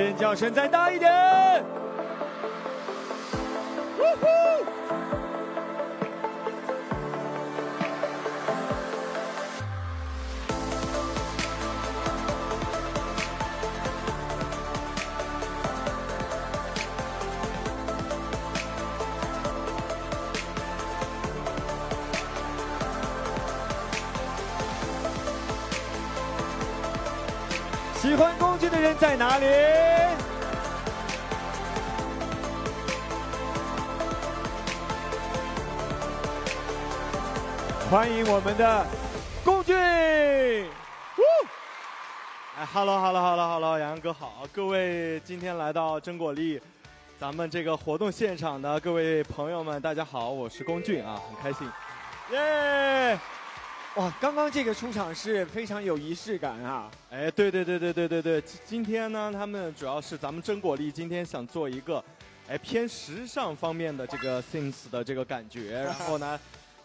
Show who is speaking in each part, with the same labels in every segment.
Speaker 1: 尖叫声再大一点！欢迎我们的龚俊！哎
Speaker 2: ，Hello，Hello，Hello，Hello，杨洋哥好，各位今天来到真果粒，咱们这个活动现场的各位朋友们，大家好，我是龚俊啊，很开心，
Speaker 1: 耶！哇，刚刚这个出场是非常有仪式感啊！
Speaker 2: 哎，对对对对对对对，今天呢，他们主要是咱们真果粒今天想做一个，哎，偏时尚方面的这个 things 的这个感觉，然后呢，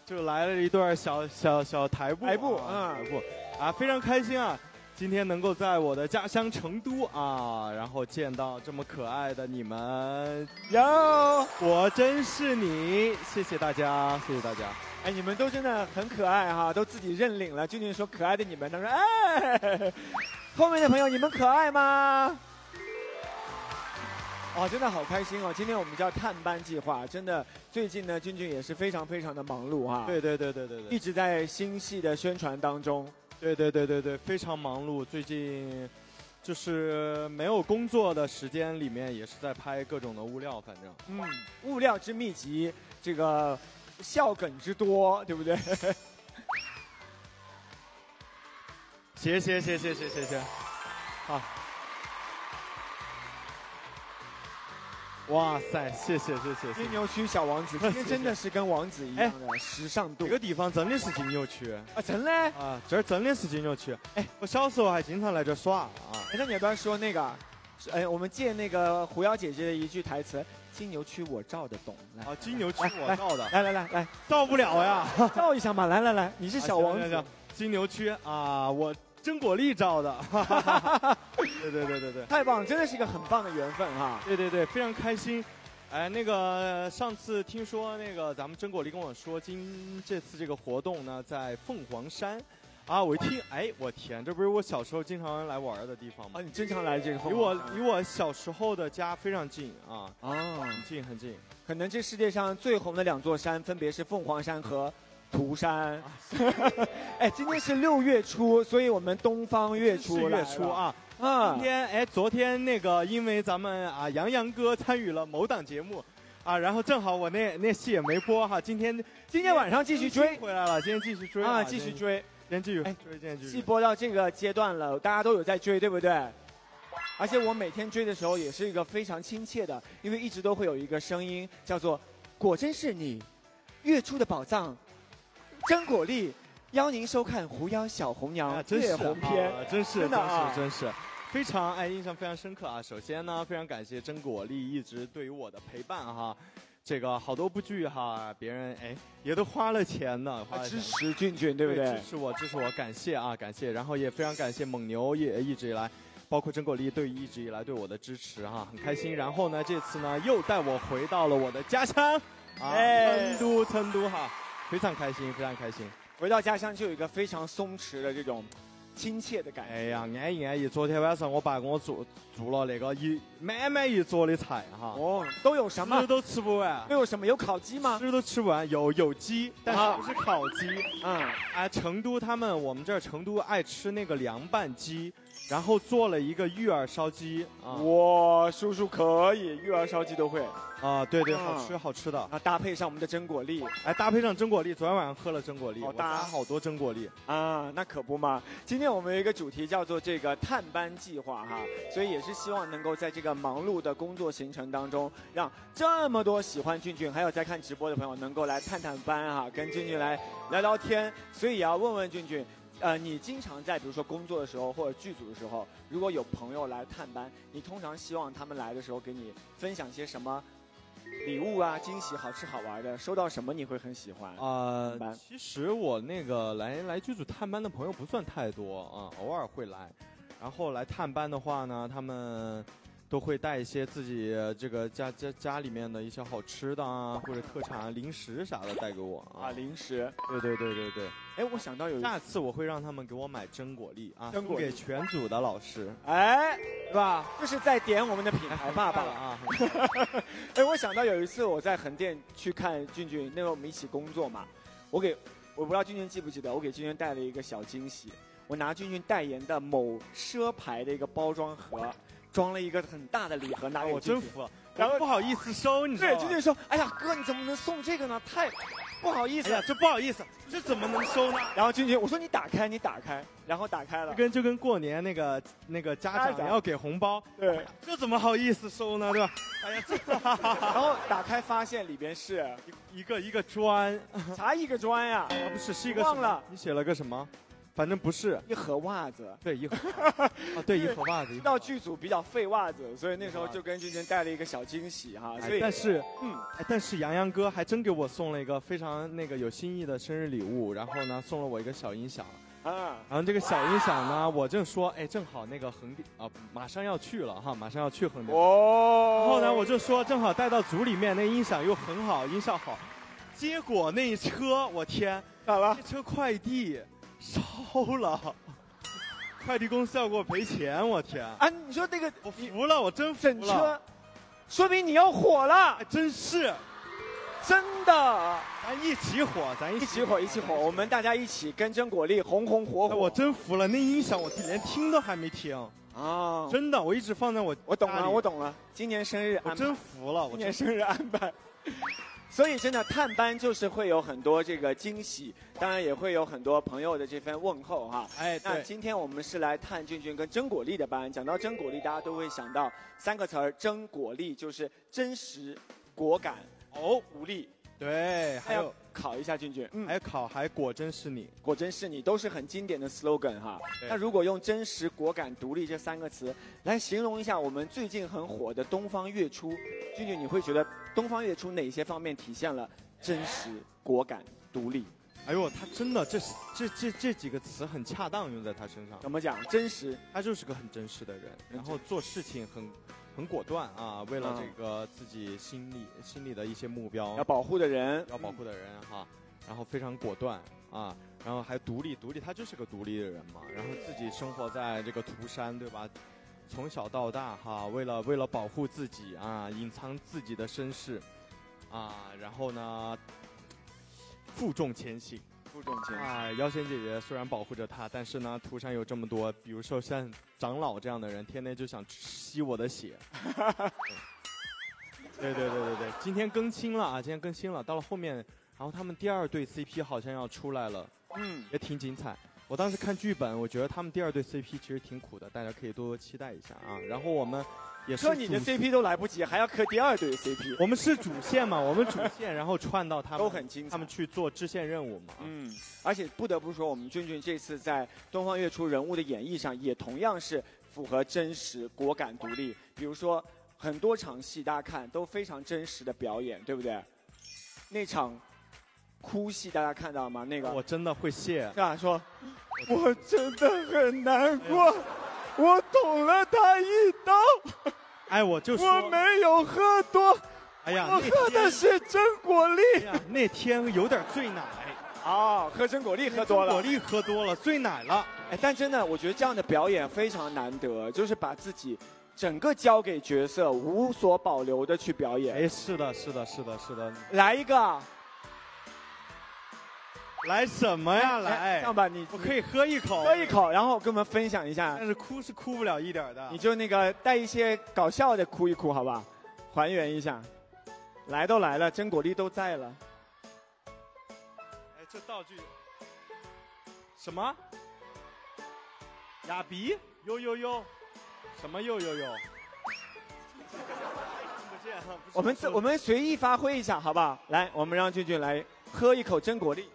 Speaker 2: 就来了一段小小小台步，
Speaker 1: 台步，
Speaker 2: 嗯，台步，啊，非常开心啊！今天能够在我的家乡成都啊，然后见到这么可爱的你们，
Speaker 1: 哟，
Speaker 2: 我真是你，谢谢大家，谢谢大家。
Speaker 1: 哎，你们都真的很可爱哈，都自己认领了。俊俊说可爱的你们，他说哎，后面的朋友你们可爱吗？哦，真的好开心哦！今天我们叫探班计划，真的最近呢，俊俊也是非常非常的忙碌哈。
Speaker 2: 对对对对对对，
Speaker 1: 一直在新戏的宣传当中。
Speaker 2: 对对对对对，非常忙碌。最近就是没有工作的时间里面，也是在拍各种的物料，反正
Speaker 1: 嗯，物料之密集，这个。笑梗之多，对不对？
Speaker 2: 谢谢谢谢谢谢谢，好。哇塞，谢谢谢谢。
Speaker 1: 金牛区小王子，今天真的是跟王子一样的时尚度。
Speaker 2: 这个地方真的是金牛区
Speaker 1: 啊，真的
Speaker 2: 啊，这儿真的是金牛区。哎，我小时候还经常来这耍啊。
Speaker 1: 那你要不要说那个？哎，我们借那个狐妖姐姐的一句台词。金牛区我照的懂，来
Speaker 2: 啊，金牛区我照的，
Speaker 1: 来来来来，
Speaker 2: 照不了呀，
Speaker 1: 照一下嘛，来来来，你是小王子，
Speaker 2: 金牛区啊，我真果粒照的，对对对对对，
Speaker 1: 太棒，真的是一个很棒的缘分哈，
Speaker 2: 对对对，非常开心，哎，那个上次听说那个咱们真果粒跟我说，今这次这个活动呢在凤凰山。啊！我一听，哎，我天，这不是我小时候经常来玩的地方吗？
Speaker 1: 啊，你经常来这个？
Speaker 2: 离我离我小时候的家非常近啊！
Speaker 1: 啊，
Speaker 2: 很近很近。
Speaker 1: 可能这世界上最红的两座山，分别是凤凰山和涂山。哎，今天是六月初，所以我们东方月初
Speaker 2: 月初啊。啊。今天哎，昨天那个，因为咱们啊，杨洋哥参与了某档节目，啊，然后正好我那那戏也没播哈。今天
Speaker 1: 今天晚上继续追
Speaker 2: 回来了，今天继续追
Speaker 1: 啊，继续追。
Speaker 2: 连继续哎，
Speaker 1: 戏播到这个阶段了，大家都有在追，对不对？而且我每天追的时候也是一个非常亲切的，因为一直都会有一个声音叫做“果真是你”，月初的宝藏，真果粒，邀您收看《狐妖小红娘》月红篇，
Speaker 2: 真是真是真是，非常哎，印象非常深刻啊！首先呢，非常感谢真果粒一直对于我的陪伴哈。这个好多部剧哈，别人哎也都花了钱呢，
Speaker 1: 支持俊俊对不对？
Speaker 2: 支持我，支持我，感谢啊，感谢。然后也非常感谢蒙牛也一直以来，包括真果粒对一直以来对我的支持哈，很开心。然后呢，这次呢又带我回到了我的家乡，啊，成都，成都哈，非常开心，非常开心。
Speaker 1: 回到家乡就有一个非常松弛的这种。亲切的感觉。哎
Speaker 2: 呀，安逸安逸。昨天晚上我爸给我做做了那个一满满一桌的菜哈。
Speaker 1: 哦，都有什么？
Speaker 2: 吃都吃不完。
Speaker 1: 都有什么？有烤鸡吗？
Speaker 2: 吃都吃不完。有有鸡，但是不是烤鸡。嗯。哎，成都他们我们这儿成都爱吃那个凉拌鸡。然后做了一个芋儿烧鸡
Speaker 1: 啊！哇，叔叔可以，芋儿烧鸡都会
Speaker 2: 啊！对对，好吃好吃的
Speaker 1: 啊！搭配上我们的真果粒，
Speaker 2: 哎，搭配上真果粒，昨天晚上喝了真果粒，我搭好多真果粒
Speaker 1: 啊！那可不嘛！今天我们有一个主题叫做这个探班计划哈，所以也是希望能够在这个忙碌的工作行程当中，让这么多喜欢俊俊还有在看直播的朋友能够来探探班哈，跟俊俊来聊聊天，所以也要问问俊俊。呃，你经常在比如说工作的时候或者剧组的时候，如果有朋友来探班，你通常希望他们来的时候给你分享些什么礼物啊、惊喜、好吃好玩的？收到什么你会很喜欢？啊，
Speaker 2: 其实我那个来来剧组探班的朋友不算太多啊，偶尔会来。然后来探班的话呢，他们都会带一些自己呃这个家家家里面的一些好吃的啊，或者特产啊、零食啥的带给我
Speaker 1: 啊，
Speaker 2: 啊。
Speaker 1: 零食。
Speaker 2: 对对对对对，
Speaker 1: 哎，我想到有
Speaker 2: 下次我会让他们给我买真果粒啊，送
Speaker 1: 真果粒
Speaker 2: 给全组的老师，
Speaker 1: 哎，
Speaker 2: 是吧？
Speaker 1: 就是在点我们的品牌爸爸
Speaker 2: 了。啊，
Speaker 1: 哎，我想到有一次我在横店去看俊俊，那时候我们一起工作嘛，我给我不知道俊俊记不记得，我给俊俊带了一个小惊喜，我拿俊俊代言的某奢牌的一个包装盒，装了一个很大的礼盒拿给
Speaker 2: 我。真服了，
Speaker 1: 然后
Speaker 2: 不好意思收，你知道
Speaker 1: 对，
Speaker 2: 吗？
Speaker 1: 俊俊说：“哎呀，哥，你怎么能送这个呢？太不好意思。
Speaker 2: 哎呀，这不好意思，这怎么能收呢？
Speaker 1: 然后俊俊，我说你打开，你打开，然后打开了
Speaker 2: 就，跟就跟过年那个那个家
Speaker 1: 家长
Speaker 2: 长要给红包，
Speaker 1: 对，
Speaker 2: 这怎么好意思收呢？对吧？哎呀，这
Speaker 1: 然后打开发现里边是
Speaker 2: 一个一个砖，
Speaker 1: 啥一个砖呀，
Speaker 2: 啊不是是一个
Speaker 1: 忘了
Speaker 2: 你写了个什么？反正不是，
Speaker 1: 一盒袜子。
Speaker 2: 对一盒啊，对一盒袜子。
Speaker 1: 到剧组比较费袜子，所以那时候就跟君君带了一个小惊喜哈，所以
Speaker 2: 哎但是
Speaker 1: 嗯，
Speaker 2: 哎，但是杨洋哥还真给我送了一个非常那个有心意的生日礼物，然后呢送了我一个小音响，
Speaker 1: 啊，
Speaker 2: 然后这个小音响呢，我正说，哎，正好那个横店啊，马上要去了哈，马上要去横店。
Speaker 1: 哦，
Speaker 2: 然后呢，我就说正好带到组里面，那音响又很好，音效好。结果那一车，我天，
Speaker 1: 咋了
Speaker 2: 这？车快递烧了，快递公司要给我赔钱，我天，
Speaker 1: 啊，你说那个
Speaker 2: 我服了，我真服了，
Speaker 1: 整车，说明你要火了。
Speaker 2: 哎，，真是，
Speaker 1: 真的。
Speaker 2: 咱一起火，咱一
Speaker 1: 一起火，一起火，我们大家一起跟真果粒红红火火。
Speaker 2: 哎我真服了，那音响我连听都还没听，
Speaker 1: 啊，
Speaker 2: 真的，我一直放在我
Speaker 1: 我懂了，我，懂了。今年生日
Speaker 2: 我，真服了，我
Speaker 1: 今年生日安排。所以真的探班就是会有很多这个惊喜，当然也会有很多朋友的这份问候哈。
Speaker 2: 哎，
Speaker 1: 那今天我们是来探俊俊跟真果粒的班。讲到真果粒，大家都会想到三个词儿：真果粒，就是真实、果敢、
Speaker 2: 哦，
Speaker 1: 无力。
Speaker 2: 对，还有
Speaker 1: 考一下俊俊，嗯。
Speaker 2: 还，考还果真是你，
Speaker 1: 果真是你，都是很经典的 slogan 哈。
Speaker 2: 对。
Speaker 1: 那如果用真实、果敢、独立这三个词来形容一下我们最近很火的东方月初，俊俊，你会觉得东方月初哪些方面体现了真实、果敢、独立？
Speaker 2: 哎呦，他真的这这这这几个词很恰当用在他身上，
Speaker 1: 怎么讲？真实，
Speaker 2: 他就是个很真实的人，然后做事情很很果断啊，为了
Speaker 1: 嗯
Speaker 2: 这个自己心里心里的一些目标
Speaker 1: 要保护的人，
Speaker 2: 要保护的人哈，然后非常果断啊，然后还独立，独立他就是个独立的人嘛，然后自己生活在这个涂山对吧？从小到大哈，为了为了保护自己啊，隐藏自己的身世啊，然后呢，负重前行。
Speaker 1: 负重前行。
Speaker 2: 啊，妖仙姐姐虽然保护着他，但是呢，涂山有这么多，比如说像长老这样的人，天天就想吸我的血。对对对对对，今天更新了啊，今天更新了，到了后面，然后他们第二对 CP 好像要出来了，
Speaker 1: 嗯，
Speaker 2: 也挺精彩。我当时看剧本，我觉得他们第二对 CP 其实挺苦的，大家可以多多期待一下啊。然后我们也是
Speaker 1: 磕你的 CP 都来不及，还要磕第二对 CP，
Speaker 2: 我们是主线嘛，我们主线，然后串到他们
Speaker 1: 都很精彩
Speaker 2: 他们去做支线任务嘛。
Speaker 1: 嗯，而且不得不说，我们俊俊这次在东方月初人物的演绎上，也同样是符合真实、果敢、独立。比如说，很多场戏大家看都非常真实的表演，对不对？那场哭戏大家看到吗？那个
Speaker 2: 我真的会谢。
Speaker 1: 是吧？说，我真的很难过，我捅了他一刀，
Speaker 2: 哎，我就
Speaker 1: 我，没有喝多，
Speaker 2: 哎呀，
Speaker 1: 我喝的是真果粒。
Speaker 2: 哎呀，那天有点醉奶，
Speaker 1: 哦，喝真果粒喝多了
Speaker 2: 果。粒喝多了，醉奶了。
Speaker 1: 哎，但真的，我觉得这样的表演非常难得，就是把自己整个交给角色，无所保留的去表演。
Speaker 2: 哎，是的，是的，是的，是的。
Speaker 1: 来一个，
Speaker 2: 来什么呀？
Speaker 1: 哎
Speaker 2: 来
Speaker 1: 这，样吧，你
Speaker 2: 我可以喝一口，
Speaker 1: 喝一，口，然后跟我们分享一下
Speaker 2: 但，是哭是哭不了一点的
Speaker 1: 你。就那个带一些搞笑的哭一哭，好吧？还原一下。来都来了，真果粒都在了。
Speaker 2: 哎，这道具什么？哑鼻？呦呦呦，什么呦呦呦？
Speaker 1: 我们自我们随意发挥一下，好不好？来，我们让俊俊来喝一口真果粒，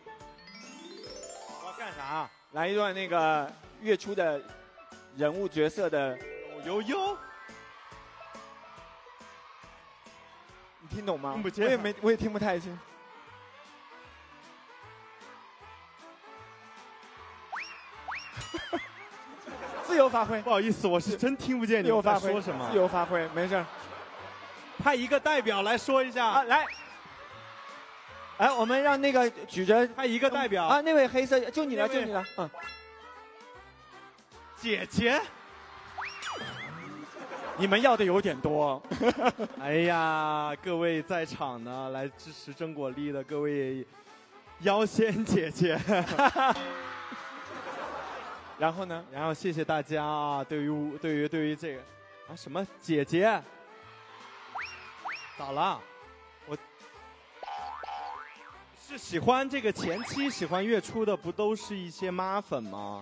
Speaker 2: 我要干啥？
Speaker 1: 来一段那个月初的人物角色的，
Speaker 2: 呦呦呦。
Speaker 1: 你听懂吗？
Speaker 2: 听不见
Speaker 1: 我也没，我也听不太清。自由发挥，
Speaker 2: 不好意思，我是真听不见你们在说什么。
Speaker 1: 自由发挥，没事。
Speaker 2: 派一个代表来说一下
Speaker 1: 啊，来。哎，我们让那个举着
Speaker 2: 他一个代表
Speaker 1: 啊，那位黑色就你了，就你了，嗯。
Speaker 2: 姐姐。
Speaker 1: 你们要的有点多，
Speaker 2: 哎呀，各位在场的来支持真果粒的各位妖仙姐姐，
Speaker 1: 然后呢？
Speaker 2: 然后谢谢大家啊！对于对于对于这个啊什么姐姐，咋了？是喜欢这个前期喜欢月初的，不都是一些妈粉吗？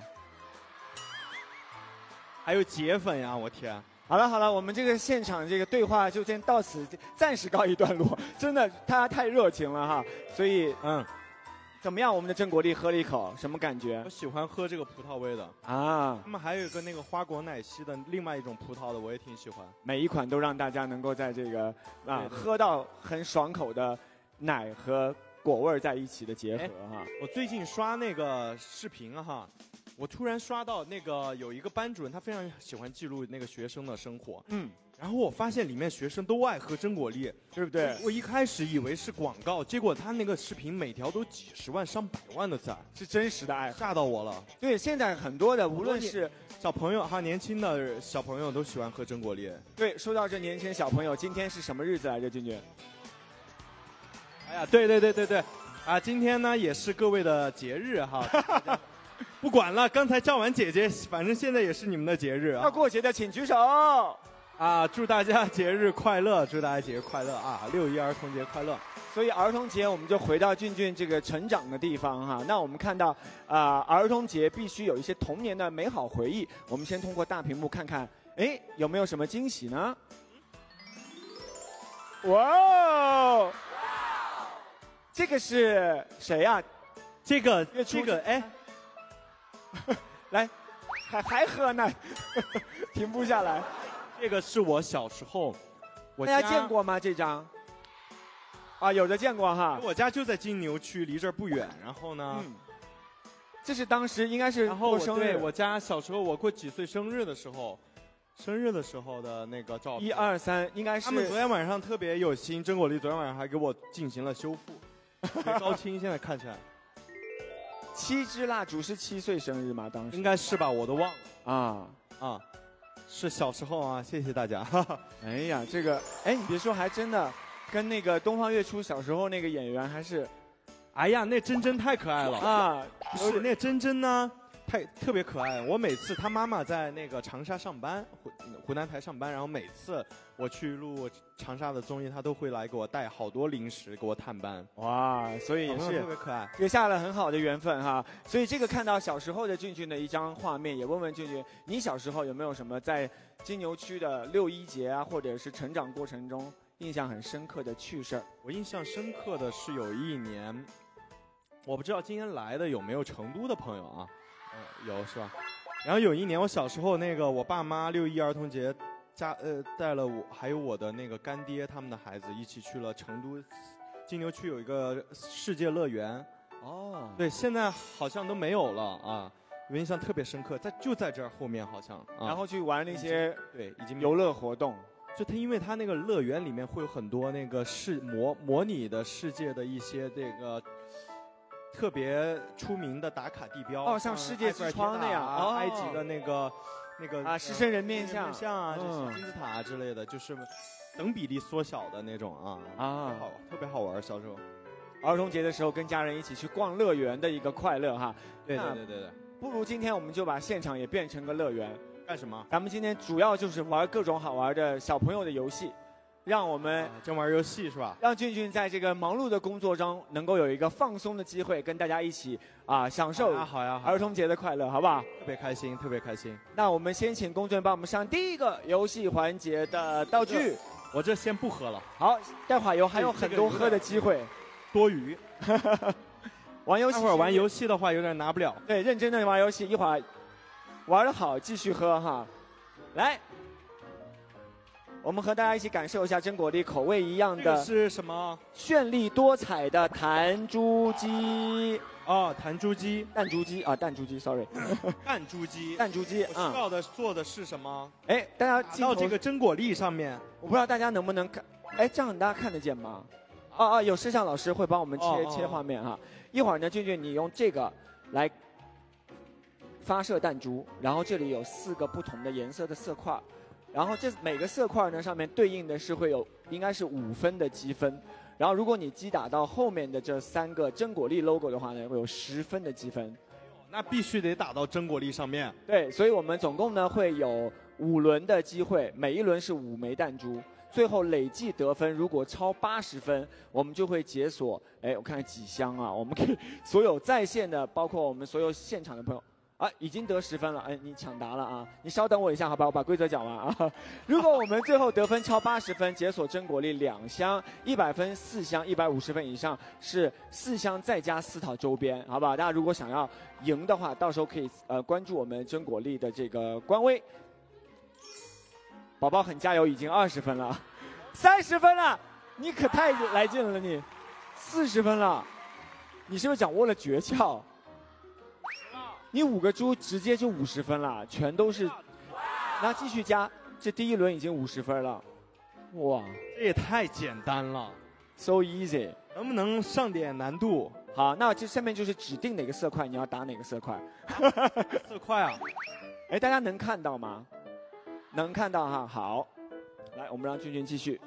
Speaker 2: 还有姐粉呀！我天。
Speaker 1: 好了好了，我们这个现场这个对话就先到此暂时告一段落。真的，大家太热情了哈，所以嗯，怎么样？我们的郑国立喝了一口，什么感觉？
Speaker 2: 我喜欢喝这个葡萄味的啊。他们还有一个那个花果奶昔的另外一种葡萄的，我也挺喜欢。
Speaker 1: 每一款都让大家能够在这个啊喝到很爽口的奶和果味在一起的结合哈。
Speaker 2: 我最近刷那个视频哈。我突然刷到那个有一个班主任，他非常喜欢记录那个学生的生活。嗯，然后我发现里面学生都爱喝真果粒，
Speaker 1: 对不对？
Speaker 2: 我一开始以为是广告，结果他那个视频每条都几十万、上百万的赞，
Speaker 1: 是真实的爱，
Speaker 2: 吓到我了。
Speaker 1: 对，现在很多的无论是
Speaker 2: 小朋友哈，年轻的小朋友都喜欢喝真果粒。
Speaker 1: 对，说到这年轻小朋友，今天是什么日子来着，俊俊？
Speaker 2: 哎呀，对对对对对，啊，今天呢也是各位的节日哈。不管了，刚才叫完姐姐，反正现在也是你们的节日啊！
Speaker 1: 要过节的请举手
Speaker 2: 啊！祝大家节日快乐，祝大家节日快乐啊！六一儿童节快乐！
Speaker 1: 所以儿童节我们就回到俊俊这个成长的地方哈。那我们看到啊，儿童节必须有一些童年的美好回忆。我们先通过大屏幕看看，哎，有没有什么惊喜呢？哇哦！这个是谁呀？
Speaker 2: 这个这个哎。
Speaker 1: 来，还还喝呢，停不下来。
Speaker 2: 这个是我小时候，
Speaker 1: 大家见过吗？这张？啊，有的见过哈。
Speaker 2: 我家就在金牛区，离这儿不远。然后呢，
Speaker 1: 这是当时应该是过生日。
Speaker 2: 我家小时候我过几岁生日的时候，生日的时候的那个照片。
Speaker 1: 一二三，应该是。
Speaker 2: 他们昨天晚上特别有心，真果粒昨天晚上还给我进行了修复，高清现在看起来。
Speaker 1: 七支蜡烛是七岁生日吗？当时
Speaker 2: 应该是吧，我都忘了啊啊，是小时候啊，谢谢大家。
Speaker 1: 哎呀，这个哎，你别说，还真的跟那个东方月初小时候那个演员还是，
Speaker 2: 哎呀，那真真太可爱了啊！不是那真真呢。太特别可爱，我每次他妈妈在那个长沙上班，湖湖南台上班，然后每次我去录长沙的综艺，他都会来给我带好多零食给我探班。哇，
Speaker 1: 所以也是
Speaker 2: 特别可爱，
Speaker 1: 也下了很好的缘分哈。所以这个看到小时候的俊俊的一张画面，也问问俊俊，你小时候有没有什么在金牛区的六一节啊，或者是成长过程中印象很深刻的趣事儿？
Speaker 2: 我印象深刻的是有一年，我不知道今天来的有没有成都的朋友啊。有是吧？然后有一年我小时候，那个我爸妈六一儿童节，家呃带了我还有我的那个干爹他们的孩子一起去了成都金牛区有一个世界乐园。哦。对，现在好像都没有了啊，我印象特别深刻，在就在这儿后面好像。
Speaker 1: 然后去玩那些
Speaker 2: 对已经
Speaker 1: 游乐活动，
Speaker 2: 就他因为他那个乐园里面会有很多那个世模模拟的世界的一些这个。特别出名的打卡地标
Speaker 1: 哦，像世界之窗那样
Speaker 2: 啊，埃及的那个那个
Speaker 1: 啊，狮身人面像
Speaker 2: 像啊，就是金字塔之类的，就是等比例缩小的那种啊啊，好特别好玩。小时候
Speaker 1: 儿童节的时候跟家人一起去逛乐园的一个快乐哈。
Speaker 2: 对对对对对，
Speaker 1: 不如今天我们就把现场也变成个乐园，
Speaker 2: 干什么？
Speaker 1: 咱们今天主要就是玩各种好玩的小朋友的游戏。让我们
Speaker 2: 正玩游戏是吧？
Speaker 1: 让俊俊在这个忙碌的工作中，能够有一个放松的机会，跟大家一起啊享受
Speaker 2: 好呀
Speaker 1: 儿童节的快乐，好不好？
Speaker 2: 特别开心，特别开心。
Speaker 1: 那我们先请龚俊帮我们上第一个游戏环节的道具。
Speaker 2: 我这先不喝了。
Speaker 1: 好，待会儿有还有很多喝的机会。
Speaker 2: 多余。
Speaker 1: 玩游戏。
Speaker 2: 待会儿玩游戏的话有点拿不了。
Speaker 1: 对，认真的玩游戏，一会儿玩的好继续喝哈。来。我们和大家一起感受一下真果粒口味一样的。
Speaker 2: 是什么？
Speaker 1: 绚丽多彩的弹珠机。
Speaker 2: 哦，弹珠机，
Speaker 1: 弹珠机啊，弹珠机，sorry，
Speaker 2: 弹珠机，
Speaker 1: 弹珠机
Speaker 2: 我需
Speaker 1: 啊。
Speaker 2: 要的做的是什么？
Speaker 1: 哎，大家
Speaker 2: 到这个真果粒上面。
Speaker 1: 我不知道大家能不能看，哎，这样大家看得见吗？哦哦，有摄像老师会帮我们切、切画面哈。一会儿呢，俊俊你用这个来发射弹珠，然后这里有四个不同的颜色的色块，然后这每个色块呢上面对应的是会有应该是五分的积分，然后如果你击打到后面的这三个真果粒 logo 的话呢，会有十分的积分。
Speaker 2: 那必须得打到真果粒上面。
Speaker 1: 对，所以我们总共呢会有五轮的机会，每一轮是五枚弹珠，最后累计得分如果超八十分，我们就会解锁。哎，我看看几箱啊，我们可以所有在线的，包括我们所有现场的朋友。啊，已经得十分了，哎，你抢答了啊！你稍等我一下，好吧，我把规则讲完啊。如果我们最后得分超八十分，解锁真果粒两箱，一百分四箱，一百五十分以上是四箱再加四套周边，好吧？大家如果想要赢的话，到时候可以呃关注我们真果粒的这个官微。宝宝很加油，已经二十分了，三十分了，你可太来劲了你，四十分了，你是不是掌握了诀窍？你五个猪直接就五十分了，全都是，那继续加，这第一轮已经五十分了，哇
Speaker 2: 这也太简单了
Speaker 1: ，，so easy。
Speaker 2: 能不能上点难度？
Speaker 1: 好，那这下面就是指定哪个色块，你要打哪个色块。
Speaker 2: 色块啊，
Speaker 1: 哎，大家能看到吗？能看到哈，好，来，我们让俊俊继续。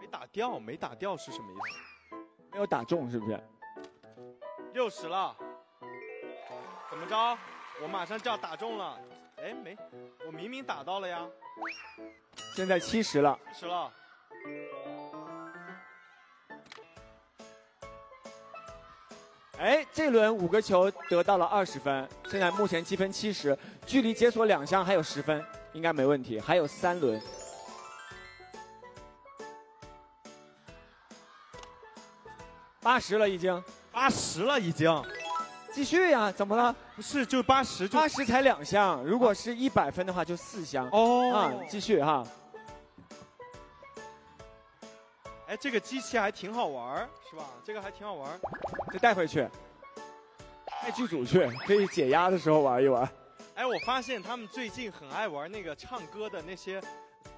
Speaker 2: 没打掉，没打掉是什么意思？
Speaker 1: 没有打中是不是？
Speaker 2: 六十了，怎么着？我马上就要打中了。哎，没，我明明打到了呀，
Speaker 1: 现在七十了，
Speaker 2: 七十了。
Speaker 1: 哎，这轮五个球得到了二十分，现在目前积分七十，距离解锁两项还有十分，应该没问题。还有三轮，八十了已经，
Speaker 2: 八十了已经，
Speaker 1: 继续呀？怎么了？
Speaker 2: 不是就八十就
Speaker 1: 八十才两箱，如果是一百分的话就四箱。
Speaker 2: 哦
Speaker 1: 啊，继续哈。
Speaker 2: 哎，这个机器还挺好玩儿，是吧？这个还挺好玩儿。
Speaker 1: 再带回去，带剧组去，可以解压的时候玩一玩。
Speaker 2: 哎，我发现他们最近很爱玩那个唱歌的那些，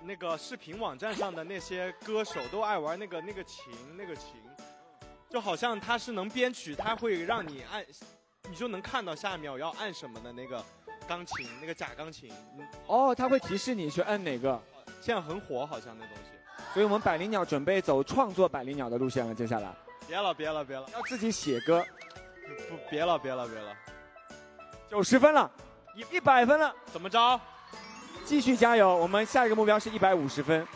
Speaker 2: 那个视频网站上的那些歌手都爱玩那个那个琴，那个琴，就好像它是能编曲，它会让你按，你就能看到下一秒要按什么的那个钢琴，那个假钢琴，嗯，
Speaker 1: 哦，它会提示你去按哪个，
Speaker 2: 现在很火，好像那东西。
Speaker 1: 所以我们百灵鸟准备走创作百灵鸟的路线了。接下来
Speaker 2: 别了，别了，别了，
Speaker 1: 要自己写歌，
Speaker 2: 不，别了，别了，别了，
Speaker 1: 九十分了，一一百分了，
Speaker 2: 怎么着？
Speaker 1: 继续加油！我们下一个目标是一百五十分，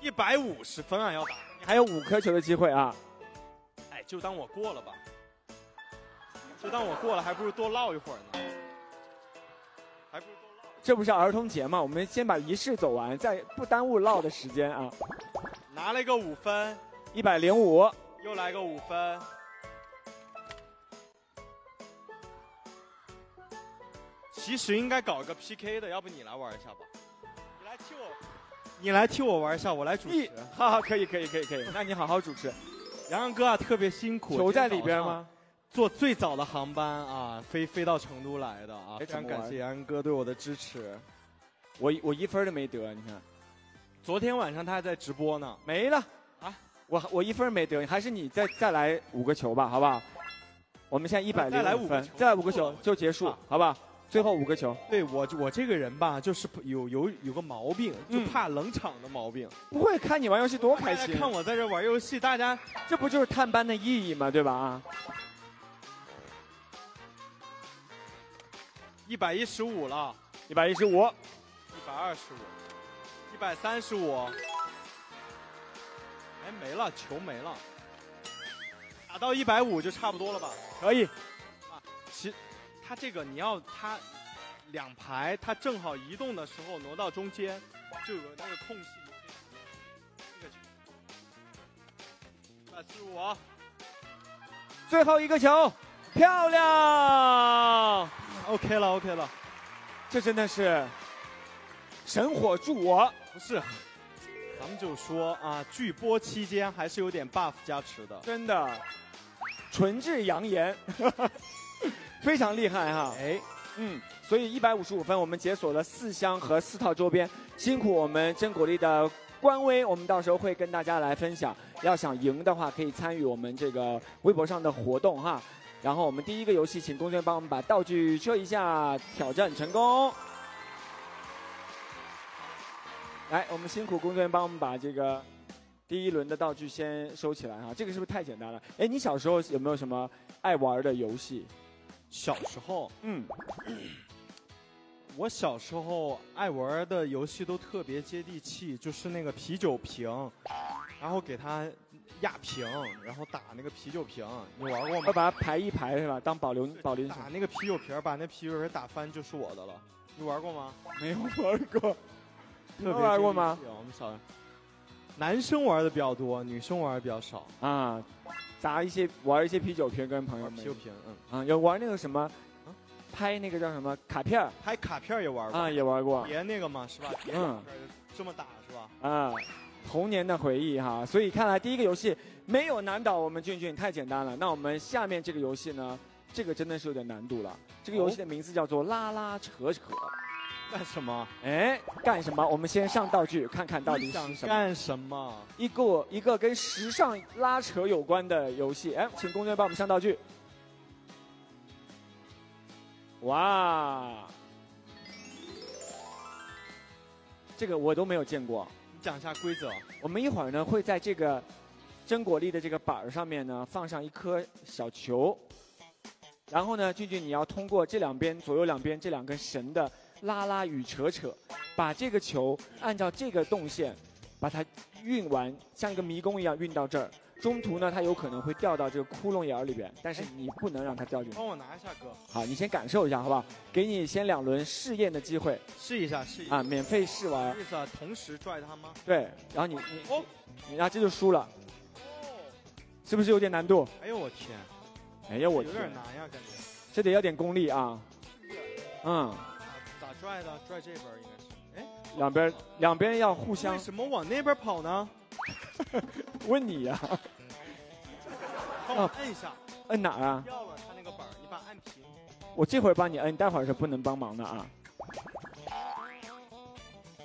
Speaker 2: 一百五十分啊，要打。
Speaker 1: 你还有五颗球的机会啊！
Speaker 2: 哎，就当我过了吧，就当我过了，还不如多唠一会儿呢，还不如多唠。
Speaker 1: 这不是儿童节嘛？我们先把仪式走完，再不耽误唠的时间啊！
Speaker 2: 拿了一个五分，
Speaker 1: 一百零五，
Speaker 2: 又来个五分。其实应该搞一个 PK 的，要不你来玩一下吧？你来替我，你来替我玩一下，我来主持。，
Speaker 1: 哈哈，可以可以可以可以，那你好好主持。
Speaker 2: 洋洋哥啊，特别辛苦，
Speaker 1: 球在里边？吗？
Speaker 2: 坐最早的航班啊，飞飞到成都来的啊，非常感谢洋洋哥对我的支持。
Speaker 1: 我我一分都没得，你看
Speaker 2: 昨天晚上他还在直播呢，
Speaker 1: 没了
Speaker 2: 啊！
Speaker 1: 我我一分没得，还是你再再来五个球吧，好不好？我们现在一百
Speaker 2: 再来
Speaker 1: 零五分再来五个球就结束
Speaker 2: 啊，
Speaker 1: 好不好？最后五个球，
Speaker 2: 对我我这个人吧，就是有有有个毛病，就
Speaker 1: 嗯
Speaker 2: 怕冷场的毛病。
Speaker 1: 不会看你玩游戏多开心，
Speaker 2: 看我在这玩游戏，大家
Speaker 1: 这不就是探班的意义吗？对吧？啊，
Speaker 2: 一百一十五了，
Speaker 1: 一百一十五，
Speaker 2: 一百二十五，一百三十五，哎没了，球没了，打到一百五就差不多了吧？
Speaker 1: 可以。
Speaker 2: 啊其它这个你要它两排，它正好移动的时候挪到中间，就有那个空隙，这个球，一百四十五。
Speaker 1: 最后一个球，漂亮
Speaker 2: ！OK 了，OK 了，
Speaker 1: 这真的是神火助我。
Speaker 2: 不是，咱们就说啊，剧播期间还是有点 buff 加持的。
Speaker 1: 真的，纯质扬言，非常厉害哈。
Speaker 2: 哎，
Speaker 1: 嗯，所以一百五十五分，我们解锁了四箱和四套周边，辛苦我们真果粒的官微，我们到时候会跟大家来分享。要想赢的话，可以参与我们这个微博上的活动哈。然后我们第一个游戏，请工作人员帮我们把道具撤一下，挑战成功。来，我们辛苦工作人员帮我们把这个第一轮的道具先收起来哈。这个是不是太简单了？哎，你小时候有没有什么爱玩的游戏？
Speaker 2: 小时候，
Speaker 1: 嗯，
Speaker 2: 我小时候爱玩的游戏都特别接地气，就是那个啤酒瓶，然后给它压平，然后打那个啤酒瓶，你玩过吗？
Speaker 1: 要把它排一排是吧？当保留保留。
Speaker 2: 打那个啤酒瓶，把那啤酒瓶打翻就是我的了。你玩过吗？
Speaker 1: 没有玩过。你玩过吗？
Speaker 2: 我们小男生玩的比较多，女生玩的比较少
Speaker 1: 啊。砸一些玩一些啤酒瓶跟朋友们。
Speaker 2: 啤酒瓶，
Speaker 1: 嗯啊，有玩那个什么，拍那个叫什么卡片
Speaker 2: 拍卡片也玩过
Speaker 1: 啊，也玩过。
Speaker 2: 别那个嘛是吧？嗯，这么打是吧？
Speaker 1: 啊，童年的回忆哈。所以看来第一个游戏没有难倒我们俊俊，太简单了。那我们下面这个游戏呢，这个真的是有点难度了。这个游戏的名字叫做拉拉扯扯。
Speaker 2: 干什么？
Speaker 1: 哎，干什么？我们先上道具，看看到底是什么。
Speaker 2: 干什么？
Speaker 1: 一个一个跟时尚拉扯有关的游戏。哎，请工作人员帮我们上道具。哇，这个我都没有见过。
Speaker 2: 你讲一下规则。
Speaker 1: 我们一会儿呢会在这个真果粒的这个板儿上面呢放上一颗小球，然后呢，俊俊你要通过这两边左右两边这两根绳的。拉拉与扯扯，把这个球按照这个动线，把它运完，像一个迷宫一样运到这儿。中途呢，它有可能会掉到这个窟窿眼儿里边，但是你不能让它掉进去。
Speaker 2: 帮我拿一下，哥。
Speaker 1: 好，你先感受一下，好不好？给你先两轮试验的机会。
Speaker 2: 试一下，试一下。
Speaker 1: 啊，免费试玩。
Speaker 2: 意思啊，同时拽它吗？
Speaker 1: 对，然后你你哦，你然后这就输了。哦。是不是有点难度？
Speaker 2: 哎呦我天！
Speaker 1: 哎呀我。
Speaker 2: 有点难呀，感觉。
Speaker 1: 这得要点功力啊。嗯。
Speaker 2: 拽的拽这边应该是，哎，
Speaker 1: 两边两边要互相。为
Speaker 2: 什么往那边跑呢？
Speaker 1: 问你呀。
Speaker 2: 帮我摁一下。
Speaker 1: 摁哪啊？
Speaker 2: 掉了，他那个板你把按平。
Speaker 1: 我这会儿帮你摁，待会儿是不能帮忙的啊。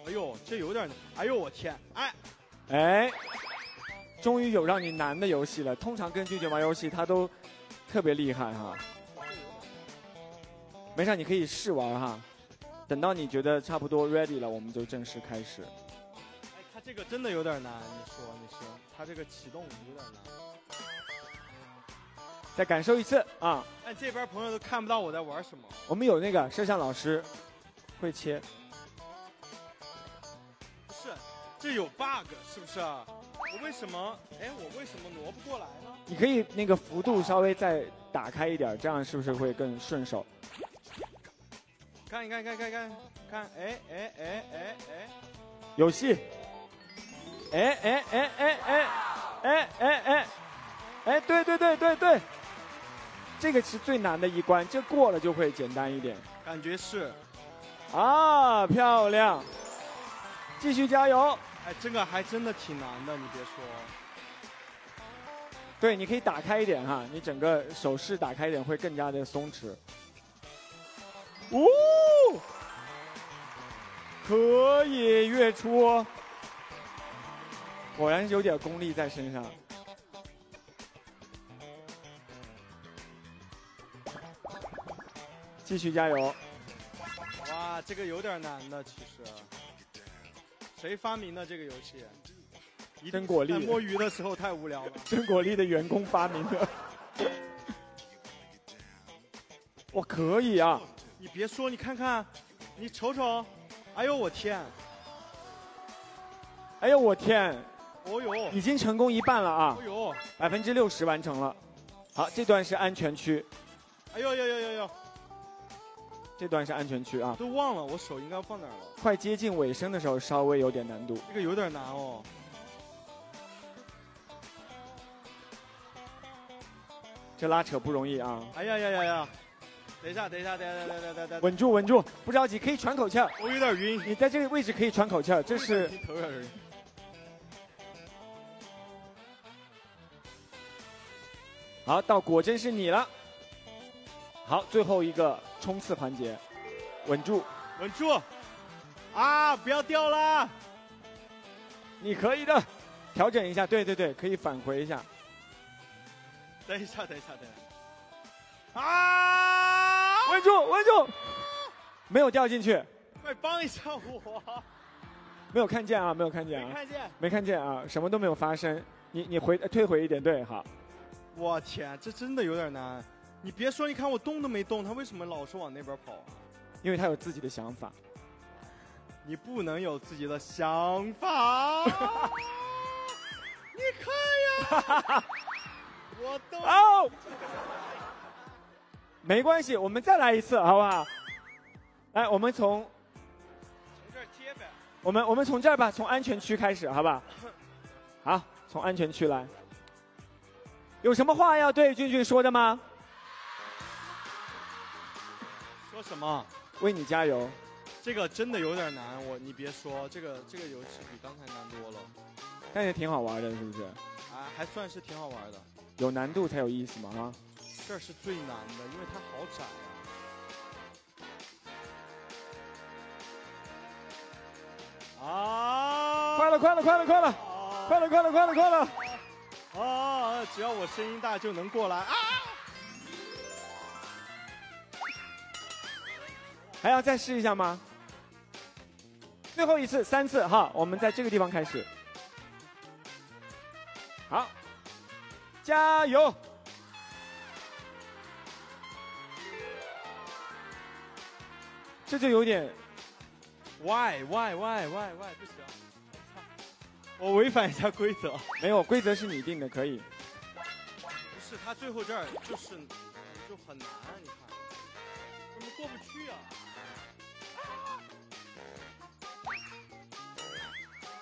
Speaker 2: 哎呦，这有点，哎呦我天，哎，
Speaker 1: 哎，终于有让你难的游戏了。通常跟俊俊玩游戏，他都特别厉害哈。没事，你可以试玩哈。等到你觉得差不多 ready 了，我们就正式开始。
Speaker 2: 哎，它这个真的有点难，你说你说，它这个启动有点难。
Speaker 1: 再感受一次啊！
Speaker 2: 哎，这边朋友都看不到我在玩什么。
Speaker 1: 我们有那个摄像老师会切。
Speaker 2: 不是，这有 bug 是不是？我为什么？哎，我为什么挪不过来呢？
Speaker 1: 你可以那个幅度稍微再打开一点，这样是不是会更顺手？
Speaker 2: 看，一看，看，看，看，看，哎，哎，哎，哎，哎，
Speaker 1: 有戏！哎，哎，哎，哎，哎，哎，哎，哎，哎，对，对，对，对，对，这个是最难的一关，这过了就会简单一点。
Speaker 2: 感觉是。
Speaker 1: 啊，漂亮！继续加油！
Speaker 2: 哎，这个还真的挺难的，你别说。
Speaker 1: 对，你可以打开一点哈，你整个手势打开一点会更加的松弛。哦，可以跃出，果然有点功力在身上。继续加油！
Speaker 2: 哇，这个有点难的，其实。谁发明的这个游戏？
Speaker 1: 真果粒。
Speaker 2: 摸鱼的时候太无聊了。
Speaker 1: 真果粒的员工发明的。哇，可以啊！
Speaker 2: 你别说，你看看，你瞅瞅，哎呦我天，
Speaker 1: 哎呦我天，
Speaker 2: 哦呦，
Speaker 1: 已经成功一半了啊，
Speaker 2: 哦呦，
Speaker 1: 百分之六十完成了。好，这段是安全区。
Speaker 2: 哎呦呦呦呦呦，
Speaker 1: 这段是安全区啊。
Speaker 2: 都忘了我手应该放哪儿了。
Speaker 1: 快接近尾声的时候，稍微有点难度。
Speaker 2: 这个有点难哦。
Speaker 1: 这拉扯不容易啊。
Speaker 2: 哎呀呀呀呀！等一下等一下等一下等一下等一下
Speaker 1: 稳住稳住不着急可以喘口气
Speaker 2: 我有点晕。
Speaker 1: 你在这个位置可以喘口气这是 好到果真是你了。好最后一个冲刺环节稳住
Speaker 2: 稳住。啊不要掉了。
Speaker 1: 你可以的调整一下对对对可以返回一下。
Speaker 2: 等一下等一下等一下。啊！
Speaker 1: 稳住，稳住！没有掉进去。
Speaker 2: 快帮一下我！
Speaker 1: 没有看见啊，没有看见啊，
Speaker 2: 没看见，
Speaker 1: 没看见啊，什么都没有发生。你你回退回一点，对，好。
Speaker 2: 我天，这真的有点难。你别说，你看我动都没动，他为什么老是往那边跑？
Speaker 1: 因为他有自己的想法。
Speaker 2: 你不能有自己的想法。你看呀，我都
Speaker 1: 哦，没关系，我们再来一次，好不好？来，我们从
Speaker 2: 从这儿贴呗。
Speaker 1: 我们我们从这儿吧，从安全区开始，好不好？好，从安全区来。有什么话要对俊俊说的吗？
Speaker 2: 说什么？
Speaker 1: 为你加油。
Speaker 2: 这个真的有点难，我你别说，这个这个游戏比刚才难多了，
Speaker 1: 但也挺好玩的，是不是？
Speaker 2: 啊，还算是挺好玩的。
Speaker 1: 有难度才有意思嘛，啊！
Speaker 2: 这是最难的，因为它好窄啊。啊！
Speaker 1: 快了，快了，快了，快了，快了，快了，快了，快了！
Speaker 2: 啊！只要我声音大就能过来啊！
Speaker 1: 还要再试一下吗？最后一次，三次哈，我们在这个地方开始。好，加油！这就有点
Speaker 2: ，why why why why why 不行，我违反一下规则。
Speaker 1: 没有，规则是你定的，可以。
Speaker 2: 不是，他最后这儿就是就很难，你看，怎么过不去啊？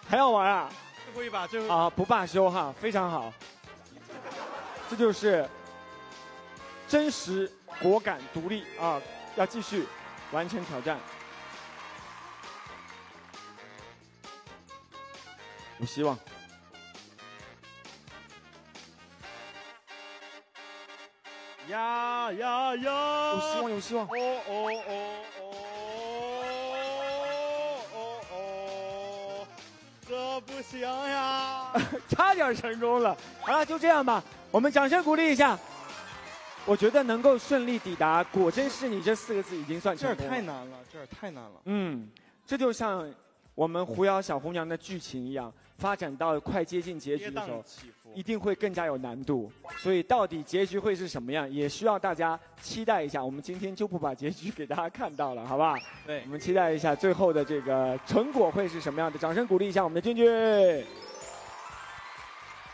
Speaker 1: 还要玩啊？
Speaker 2: 最后一把，最后
Speaker 1: 啊，不罢休哈，非常好。这就是真实、果敢、独立啊！要继续完成挑战，有希望。
Speaker 2: 呀呀呀！
Speaker 1: 有希望，有希望。
Speaker 2: 哦哦哦哦哦哦！这不行呀！
Speaker 1: 差点成功了。好了，就这样吧，我们掌声鼓励一下。我觉得能够顺利抵达“果真是你”这四个字已经算成功。
Speaker 2: 这太难了，这太难了。
Speaker 1: 嗯，这就像我们《狐妖小红娘》的剧情一样，发展到快接近结局的时候，一定会更加有难度。所以，到底结局会是什么样，也需要大家期待一下。我们今天就不把结局给大家看到了，好不好？
Speaker 2: 对，
Speaker 1: 我们期待一下最后的这个成果会是什么样的。掌声鼓励一下我们的俊俊。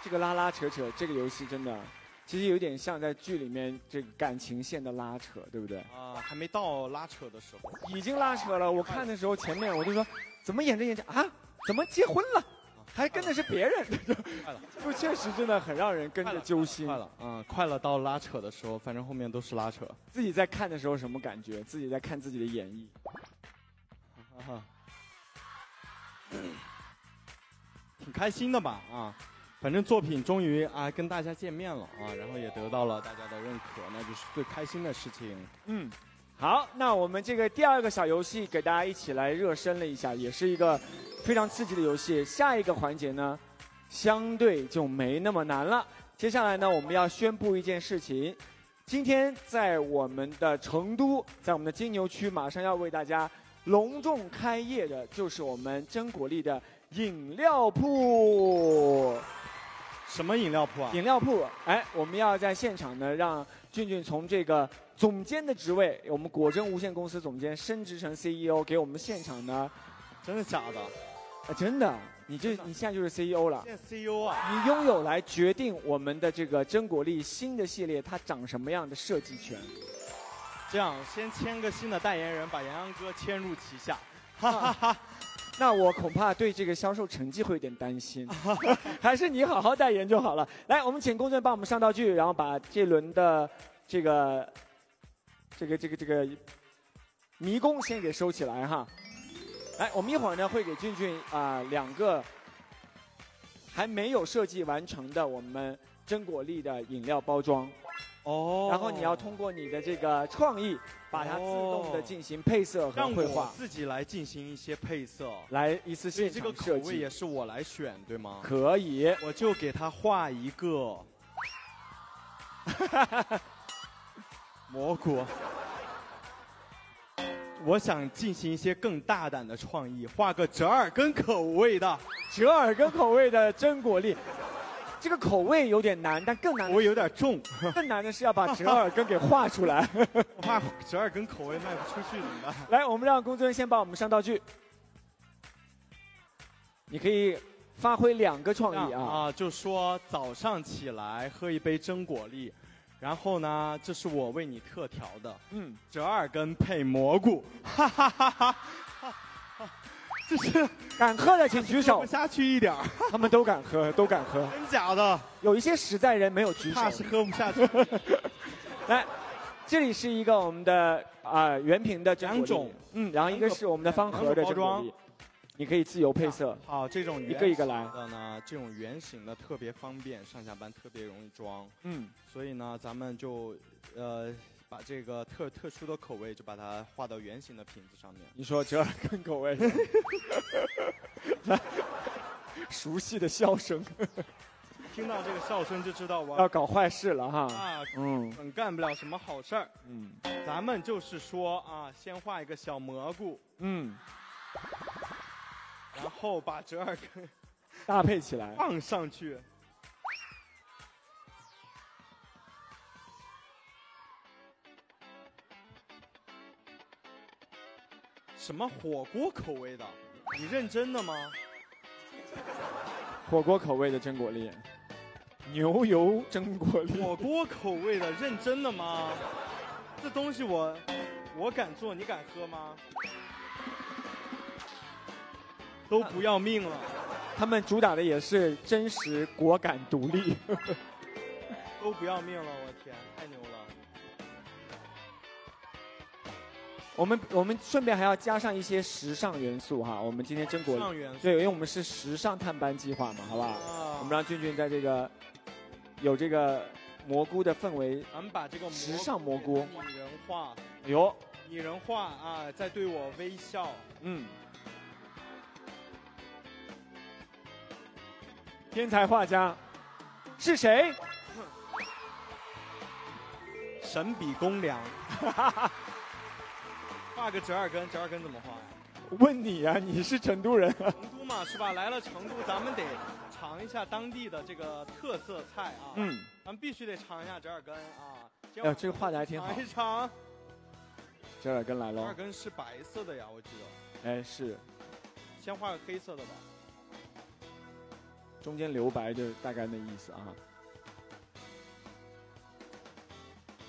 Speaker 1: 这个拉拉扯扯，这个游戏真的。其实有点像在剧里面这个感情线的拉扯，对不对？
Speaker 2: 啊，还没到拉扯的时候，
Speaker 1: 已经拉扯了。我看的时候前面我就说，怎么演着演着啊，怎么结婚了？还跟的是别人，
Speaker 2: 快了，
Speaker 1: 就确实真的很让人跟着揪心。
Speaker 2: 快了，嗯，快了到拉扯的时候，反正后面都是拉扯。
Speaker 1: 自己在看的时候什么感觉？自己在看自己的演绎，哈哈
Speaker 2: 挺开心的吧？啊。反正作品终于啊跟大家见面了啊，然后也得到了大家的认可，那就是最开心的事情。
Speaker 1: 嗯，好，那我们这个第二个小游戏给大家一起来热身了一下，也是一个非常刺激的游戏。下一个环节呢，相对就没那么难了。接下来呢，我们要宣布一件事情，今天在我们的成都，在我们的金牛区，马上要为大家隆重开业的，就是我们真果粒的饮料铺。
Speaker 2: 什么饮料铺啊？
Speaker 1: 饮料铺，哎，我们要在现场呢，让俊俊从这个总监的职位，我们果真无限公司总监升职成 CEO，给我们现场呢，
Speaker 2: 真的假的？
Speaker 1: 啊，真的，你这你现在就是 CEO 了。
Speaker 2: 现在 CEO 啊？
Speaker 1: 你拥有来决定我们的这个真果粒新的系列它长什么样的设计权。
Speaker 2: 这样，先签个新的代言人，把杨洋哥签入旗下。哈哈哈。
Speaker 1: 那我恐怕对这个销售成绩会有点担心，还是你好好代言就好了。来，我们请工作人员帮我们上道具，然后把这轮的这个这个这个这个迷宫先给收起来哈。来，我们一会儿呢会给俊俊啊两个还没有设计完成的我们真果粒的饮料包装。
Speaker 2: 哦。
Speaker 1: 然后你要通过你的这个创意，把它自动的进行配色和
Speaker 2: 让
Speaker 1: 绘画，
Speaker 2: 自己来进行一些配色，
Speaker 1: 来一次现
Speaker 2: 所以这个口味也是我来选，对吗？
Speaker 1: 可以。
Speaker 2: 我就给他画一个。蘑菇。我想进行一些更大胆的创意，画个折耳根口味的，
Speaker 1: 折耳根口味的榛果粒，这个口味有点难，但更难
Speaker 2: 口味有点重，
Speaker 1: 更难的是要把折耳根给画出来。
Speaker 2: 我怕折耳根口味卖不出去怎么办？
Speaker 1: 来，我们让工作人员先帮我们上道具。你可以发挥两个创意啊，
Speaker 2: 啊，就说早上起来喝一杯真果粒，然后呢，这是我为你特调的
Speaker 1: 嗯，
Speaker 2: 折耳根配蘑菇，哈哈哈哈哈哈，就是
Speaker 1: 敢喝的请举手
Speaker 2: 下去一点儿，
Speaker 1: 他们都敢喝，都敢喝。
Speaker 2: 真假的？
Speaker 1: 有一些实在人没有举手。
Speaker 2: 怕是喝不下去。
Speaker 1: 来，这里是一个我们的啊、原瓶的
Speaker 2: 两种，
Speaker 1: 嗯，然后一个是我们的方盒的
Speaker 2: 装，
Speaker 1: 你可以自由配色。
Speaker 2: 好，这种
Speaker 1: 一个一个来
Speaker 2: 圆形的呢，这种圆形的特别方便，上下班特别容易装，
Speaker 1: 嗯，
Speaker 2: 所以呢，咱们就呃把这个特特殊的口味就把它画到圆形的瓶子上面。
Speaker 1: 你说折耳根口味，来，熟悉的笑声，
Speaker 2: 听到这个笑声就知道我
Speaker 1: 要搞坏事了哈。
Speaker 2: 啊，
Speaker 1: 嗯
Speaker 2: 本干不了什么好事儿。
Speaker 1: 嗯
Speaker 2: 咱们就是说啊，先画一个小蘑菇，
Speaker 1: 嗯，
Speaker 2: 然后把折耳根
Speaker 1: 搭配起来。
Speaker 2: 放上去。什么火锅口味的？你认真的吗？
Speaker 1: 火锅口味的榛果粒，牛油榛果粒，
Speaker 2: 火锅口味的，认真的吗？这东西我我敢做，你敢喝吗？都不要命了，
Speaker 1: 他们主打的也是真实、果敢、独立。
Speaker 2: 都不要命了，我天，太牛了！
Speaker 1: 我们我们顺便还要加上一些时尚元素哈。我们今天真果粒，
Speaker 2: 上元素
Speaker 1: 对，因为我们是时尚探班计划嘛，好不好？
Speaker 2: 啊
Speaker 1: 我们让俊俊在这个有这个蘑菇的氛围。
Speaker 2: 咱们把这个
Speaker 1: 时尚蘑菇
Speaker 2: 拟人化，
Speaker 1: 哎呦，
Speaker 2: 拟人化啊，在对我微笑。
Speaker 1: 嗯，天才画家是谁？
Speaker 2: 神笔公良，画个折耳根，折耳根怎么画呀？
Speaker 1: 问你呀、你是成都人啊？
Speaker 2: 成都嘛是吧？来了成都，咱们得尝一下当地的这个特色菜啊。
Speaker 1: 嗯，
Speaker 2: 咱们必须得尝一下折耳根啊。
Speaker 1: 哎呦，这个画的还挺好
Speaker 2: 尝。一尝。
Speaker 1: 折耳根来了
Speaker 2: 折耳！根是白色的呀，我记得。
Speaker 1: 哎，是
Speaker 2: 先画个黑色的吧。
Speaker 1: 中间留白，就大概那意思啊。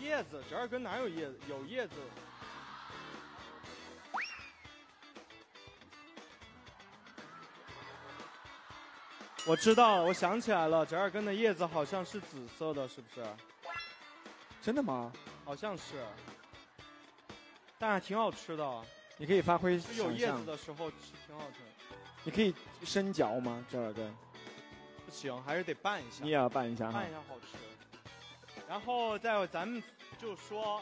Speaker 2: 叶子，折耳根哪有叶子？有叶子。我知道了，我想起来了，折耳根的叶子好像是紫色的，是不是？
Speaker 1: 真的吗？
Speaker 2: 好像是，但还挺好吃的。
Speaker 1: 你可以发挥
Speaker 2: 有叶子，的时候吃挺好吃。
Speaker 1: 你可以生嚼吗？折耳根，
Speaker 2: 不行，还是得拌一下
Speaker 1: 你，也要拌一下哈
Speaker 2: 拌一。下好吃。然后再咱们就说，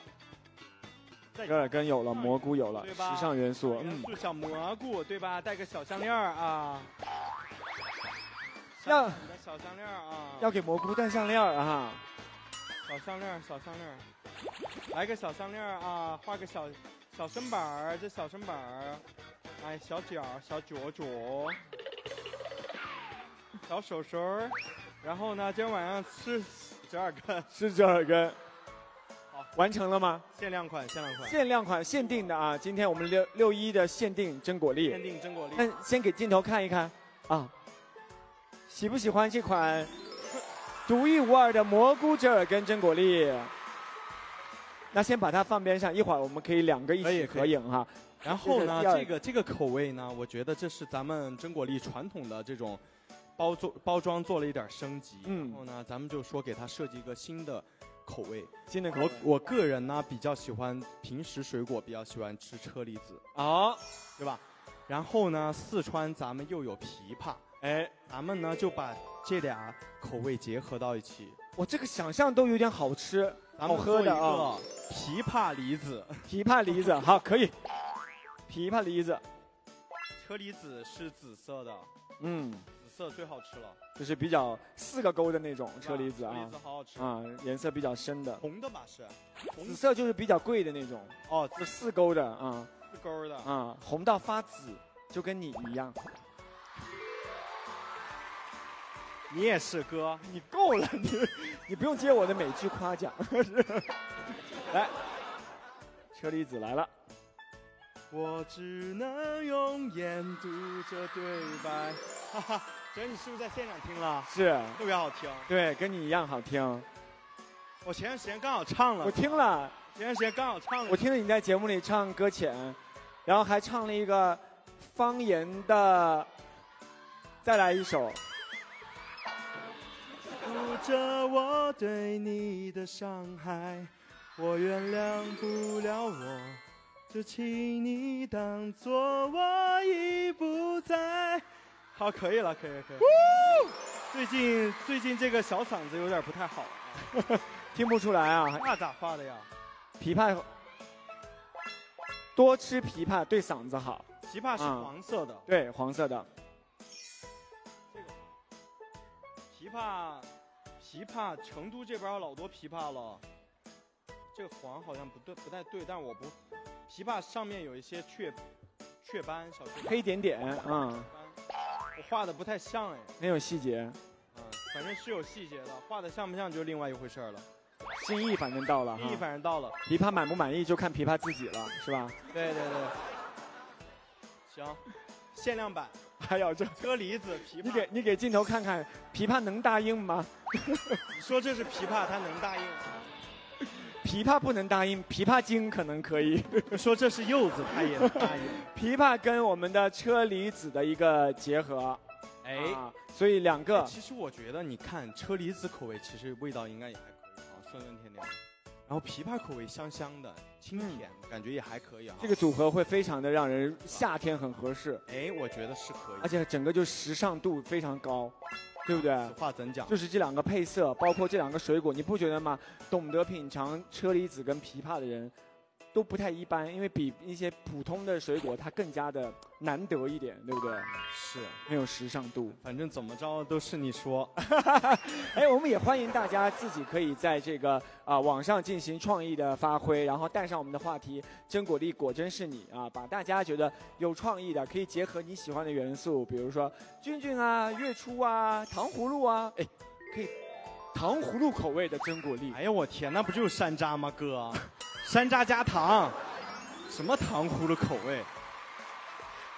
Speaker 1: 折耳根有了，蘑菇有了，时尚元素，嗯，
Speaker 2: 素小蘑菇对吧？带个小项链儿啊，
Speaker 1: 要
Speaker 2: 小项链儿啊，
Speaker 1: 要给蘑菇戴项链儿啊。
Speaker 2: 小项链儿小项链儿，来个小项链儿啊，画个小小身板儿，这小身板儿，哎，小脚小脚脚，小手手儿，然后呢，今天晚上吃折耳根，
Speaker 1: 吃折耳根。
Speaker 2: 好，
Speaker 1: 完成了吗？
Speaker 2: 限量款，限量款，
Speaker 1: 限量款，限定的啊！今天我们六六一的限定真果粒，
Speaker 2: 限定真果粒。
Speaker 1: 那先给镜头看一看啊，喜不喜欢这款独一无二的蘑菇折耳根真果粒？那先把它放边上，一会儿我们可以两个一起合影哈。
Speaker 2: 然后呢，
Speaker 1: 这个
Speaker 2: 这个口味呢，我觉得这是咱们真果粒传统的这种包装包装做了一点升级。
Speaker 1: 嗯
Speaker 2: 然后呢，咱们就说给它设计一个新的口味。
Speaker 1: 新的口味
Speaker 2: 我我个人呢比较喜欢平时水果比较喜欢吃车厘子，
Speaker 1: 哦，
Speaker 2: 对吧？然后呢，四川咱们又有枇杷，
Speaker 1: 哎，
Speaker 2: 咱们呢就把这俩口味结合到一起，
Speaker 1: 我这个想象都有点好吃，好喝的啊。
Speaker 2: 枇杷梨子，
Speaker 1: 枇杷梨子，好，可以。枇杷梨子，
Speaker 2: 车厘子是紫色的，嗯，紫色最好吃了，
Speaker 1: 就是比较四个勾的那种车厘子啊，
Speaker 2: 车厘子好好吃。
Speaker 1: 啊，颜色比较深的，
Speaker 2: 红的嘛是，
Speaker 1: 紫色就是比较贵的那种，
Speaker 2: 哦，
Speaker 1: 是四勾的啊，
Speaker 2: 四勾的。
Speaker 1: 啊，红到发紫，就跟你一样，
Speaker 2: 你也是哥，
Speaker 1: 你够了，你你不用接我的每句夸奖，来，车厘子来了。
Speaker 2: 我只能用眼读着对白，哈哈，姐你是不是在现场听了？
Speaker 1: 是，
Speaker 2: 特别好听。
Speaker 1: 对，跟你一样好听。
Speaker 2: 我前段时间刚好唱了。
Speaker 1: 我听了。
Speaker 2: 前段时间刚好唱了。
Speaker 1: 我听了你在节目里唱《搁浅》，然后还唱了一个方言的，再来一首。
Speaker 2: 读着我对你的伤害，我原谅不了我。就请你当作我已不在。好，可以了，可以，可以。最近最近这个小嗓子有点不太好，
Speaker 1: 听不出来啊。
Speaker 2: 那咋画的呀？
Speaker 1: 琵琶，多吃枇杷对嗓子好。
Speaker 2: 枇杷是黄色的。
Speaker 1: 对，黄色的。
Speaker 2: 枇杷，枇杷，成都这边老多琵琶了。这个黄好像不对，不太对，但是我不。琵琶上面有一些雀雀斑，小雀斑，
Speaker 1: 黑点点，嗯，
Speaker 2: 我画的不太像哎，
Speaker 1: 没有细节，
Speaker 2: 嗯，反正是有细节的，画的像不像就另外一回事了。
Speaker 1: 心意反正到了，
Speaker 2: 心意反正到了。
Speaker 1: 琵琶满不满意就看琵琶自己了，是吧？
Speaker 2: 对对对。行，限量版，
Speaker 1: 还有这
Speaker 2: 车厘子枇杷，
Speaker 1: 你给你给镜头看看，枇杷能答应吗？
Speaker 2: 你说这是枇杷，它能答应？
Speaker 1: 枇杷不能答应，枇杷精可能可以。
Speaker 2: 说这是柚子，它也能答应。
Speaker 1: 枇杷跟我们的车厘子的一个结合，哎，所以两个。
Speaker 2: 其实我觉得，你看车厘子口味，其实味道应该也还可以啊，酸酸甜甜。然后枇杷口味香香的，清甜，感觉也还可以啊。
Speaker 1: 这个组合会非常的让人夏天很合适。
Speaker 2: 哎，我觉得是可以。
Speaker 1: 而且整个就时尚度非常高。对不对？
Speaker 2: 话怎讲？
Speaker 1: 就是这两个配色，包括这两个水果，你不觉得吗？懂得品尝车厘子跟枇杷的人。都不太一般，因为比一些普通的水果它更加的难得一点，对不对？
Speaker 2: 是，
Speaker 1: 很有时尚度。
Speaker 2: 反正怎么着都是你说。
Speaker 1: 哎，我们也欢迎大家自己可以在这个啊网上进行创意的发挥，然后带上我们的话题“真果粒果真是你”啊，把大家觉得有创意的，可以结合你喜欢的元素，比如说俊俊啊、月初啊、糖葫芦啊，哎，可以糖葫芦口味的真果粒。
Speaker 2: 哎呀，我天，那不就是山楂吗，哥？山楂加糖，什么糖葫芦口味？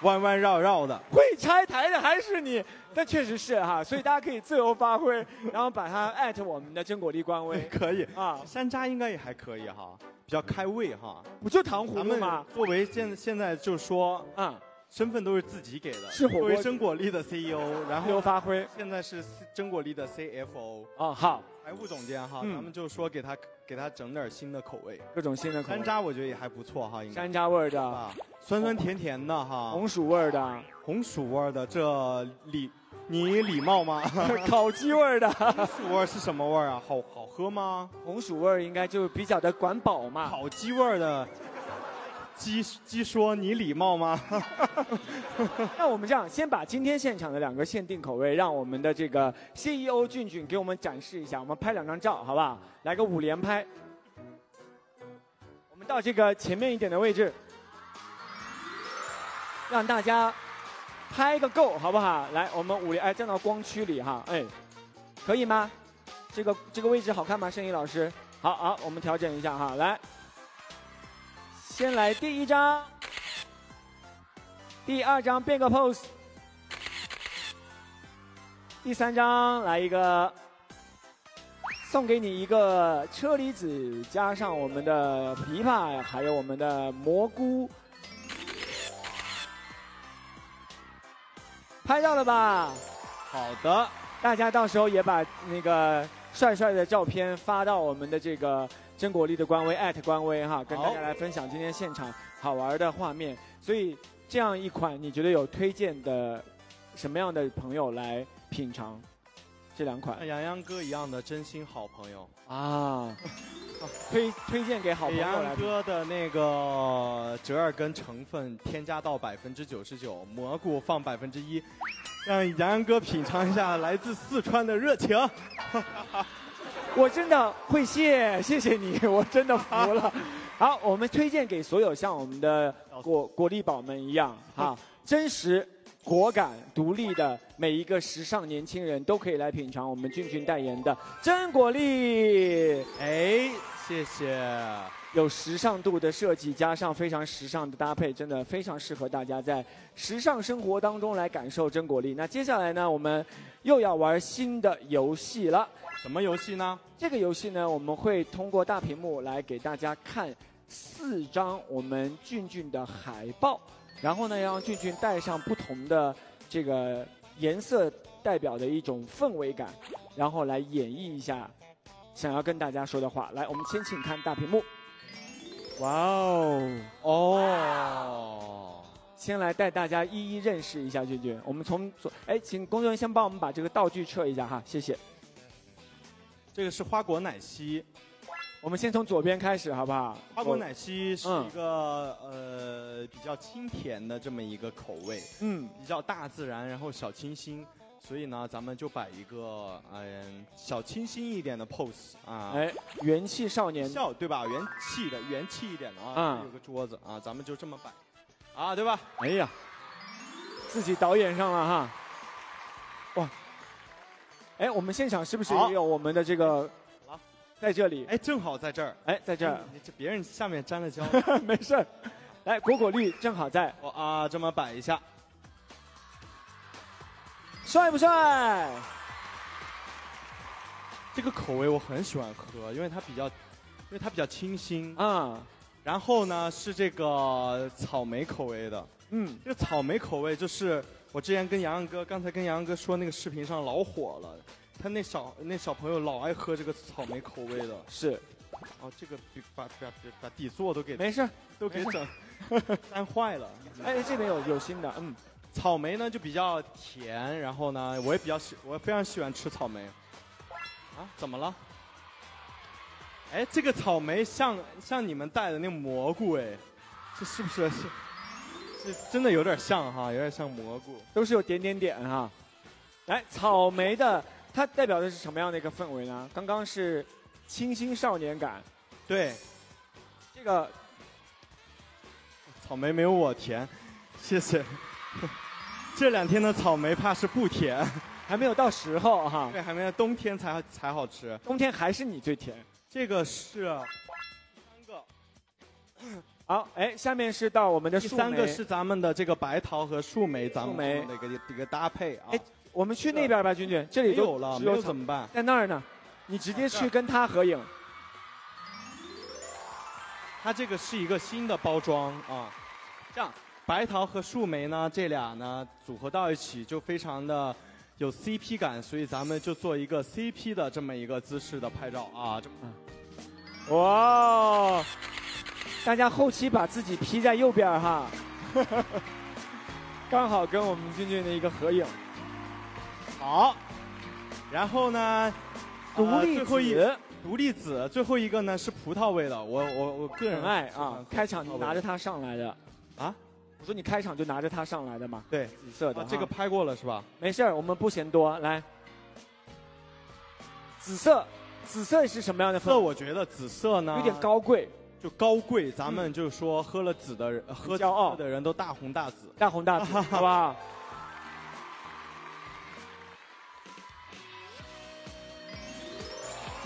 Speaker 2: 弯弯绕绕的，
Speaker 1: 会拆台的还是你？但确实是哈，所以大家可以自由发挥，然后把它艾特我们的真果粒官微，
Speaker 2: 可以啊。山楂应该也还可以哈，比较开胃哈。
Speaker 1: 不就糖葫芦吗？
Speaker 2: 作为现现在就说啊。身份都是自己给的，
Speaker 1: 是
Speaker 2: 作为真果粒的 CEO，然后
Speaker 1: 发挥。
Speaker 2: 现在是真果粒的 CFO
Speaker 1: 啊，好，
Speaker 2: 财务总监哈，咱们就说给他给他整点新的口味，
Speaker 1: 各种新的口
Speaker 2: 味。山楂我觉得也还不错哈，应该。
Speaker 1: 山楂味的，
Speaker 2: 酸酸甜甜的哈。
Speaker 1: 红薯味的，
Speaker 2: 红薯味的，这礼你礼貌吗？
Speaker 1: 烤鸡味的，红
Speaker 2: 薯味是什么味啊？好好喝吗？
Speaker 1: 红薯味应该就比较的管饱嘛。
Speaker 2: 烤鸡味的。鸡鸡说：“你礼貌吗？”
Speaker 1: 那我们这样，先把今天现场的两个限定口味，让我们的这个 CEO 俊俊给我们展示一下。我们拍两张照，好不好？来个五连拍。我们到这个前面一点的位置，让大家拍个够，好不好？来，我们五连哎站到光区里哈，哎，可以吗？这个这个位置好看吗？盛宇老师，好好，我们调整一下哈，来。先来第一张，第二张变个 pose，第三张来一个，送给你一个车厘子，加上我们的枇杷，还有我们的蘑菇，拍到了吧？
Speaker 2: 好的，
Speaker 1: 大家到时候也把那个帅帅的照片发到我们的这个。真果粒的官微艾特官微哈，跟大家来分享今天现场好玩的画面。所以这样一款，你觉得有推荐的什么样的朋友来品尝？这两款
Speaker 2: 像洋洋哥一样的真心好朋友
Speaker 1: 啊，推推荐给好朋友
Speaker 2: 洋
Speaker 1: 来
Speaker 2: 洋哥的那个折耳根成分添加到百分之九十九，蘑菇放百分之一，让杨洋哥品尝一下来自四川的热情。
Speaker 1: 我真的会谢，谢谢你，我真的服了。好，我们推荐给所有像我们的果果粒宝们一样，哈，真实、果敢、独立的每一个时尚年轻人都可以来品尝我们俊俊代言的真果粒。
Speaker 2: 哎，谢谢。
Speaker 1: 有时尚度的设计，加上非常时尚的搭配，真的非常适合大家在时尚生活当中来感受真果粒。那接下来呢，我们又要玩新的游戏了。
Speaker 2: 什么游戏呢？
Speaker 1: 这个游戏呢，我们会通过大屏幕来给大家看四张我们俊俊的海报，然后呢，让俊俊带上不同的这个颜色代表的一种氛围感，然后来演绎一下想要跟大家说的话。来，我们先请看大屏幕。哇哦哦！先来带大家一一认识一下俊俊。我们从左，哎，请工作人员先帮我们把这个道具撤一下哈，谢谢。
Speaker 2: 这个是花果奶昔，
Speaker 1: 我们先从左边开始好不好？
Speaker 2: 花果奶昔是一个、呃比较清甜的这么一个口味，
Speaker 1: 嗯，
Speaker 2: 比较大自然，然后小清新，所以呢，咱们就摆一个嗯、小清新一点的 pose 啊，
Speaker 1: 哎，元气少年，
Speaker 2: 笑对吧？元气的，元气一点的啊，有个桌子啊，咱们就这么摆，啊，对吧？
Speaker 1: 哎呀，自己导演上了哈，哇！哎，我们现场是不是也有我们的这个？在这里。
Speaker 2: 哎，正好在这儿。
Speaker 1: 哎，在这儿。
Speaker 2: 这别人下面沾了胶。
Speaker 1: 没事儿。来，果果绿正好在。
Speaker 2: 我啊，这么摆一下。
Speaker 1: 帅不帅？
Speaker 2: 这个口味我很喜欢喝，因为它比较，因为它比较清新啊。然后呢，是这个草莓口味的。嗯，这个草莓口味就是我之前跟洋洋哥，刚才跟洋洋哥说那个视频上老火了，他那小那小朋友老爱喝这个草莓口味的。
Speaker 1: 是，
Speaker 2: 哦，这个把把把底座都给
Speaker 1: 没事，
Speaker 2: 都给整 粘坏了。
Speaker 1: 哎，这边有有新的，嗯，
Speaker 2: 草莓呢就比较甜，然后呢我也比较喜，我非常喜欢吃草莓。啊，怎么了？哎，这个草莓像像你们带的那个蘑菇哎，这是不是是？是真的有点像哈，有点像蘑菇，
Speaker 1: 都是有点点点哈。来，草莓的它代表的是什么样的一个氛围呢？刚刚是清新少年感，
Speaker 2: 对，
Speaker 1: 这个
Speaker 2: 草莓没有我甜，谢谢。这两天的草莓怕是不甜，
Speaker 1: 还没有到时候哈。
Speaker 2: 对，还没有冬天才才好吃，
Speaker 1: 冬天还是你最甜。
Speaker 2: 这个是三个。
Speaker 1: 好，哎，下面是到我们的
Speaker 2: 第三个是咱们的这个白桃和树莓，咱们
Speaker 1: 的
Speaker 2: 一个一个搭配啊。
Speaker 1: 哎，我们去那边吧，君君，这里
Speaker 2: 有了，没有怎么办？
Speaker 1: 在那儿呢，你直接去跟他合影。
Speaker 2: 它这个是一个新的包装啊，这样白桃和树莓呢，这俩呢组合到一起就非常的有 CP 感，所以咱们就做一个 CP 的这么一个姿势的拍照啊。这
Speaker 1: 哇，大家后期把自己 P 在右边哈，刚好跟我们俊俊的一个合影。
Speaker 2: 好，然后呢，
Speaker 1: 独立
Speaker 2: 子，独立子，最后一个呢是葡萄味的，我我我个人
Speaker 1: 爱啊。开场你拿着它上来的啊？我说你开场就拿着它上来的嘛？
Speaker 2: 对，
Speaker 1: 紫色的。
Speaker 2: 这个拍过了是吧？
Speaker 1: 没事儿，我们不嫌多，来，紫色。紫色是什么样的？
Speaker 2: 色我觉得紫色呢
Speaker 1: 有点高贵，
Speaker 2: 就高贵。咱们就说喝了紫的人，喝
Speaker 1: 骄傲
Speaker 2: 的人都大红大紫，
Speaker 1: 大红大紫，好不好？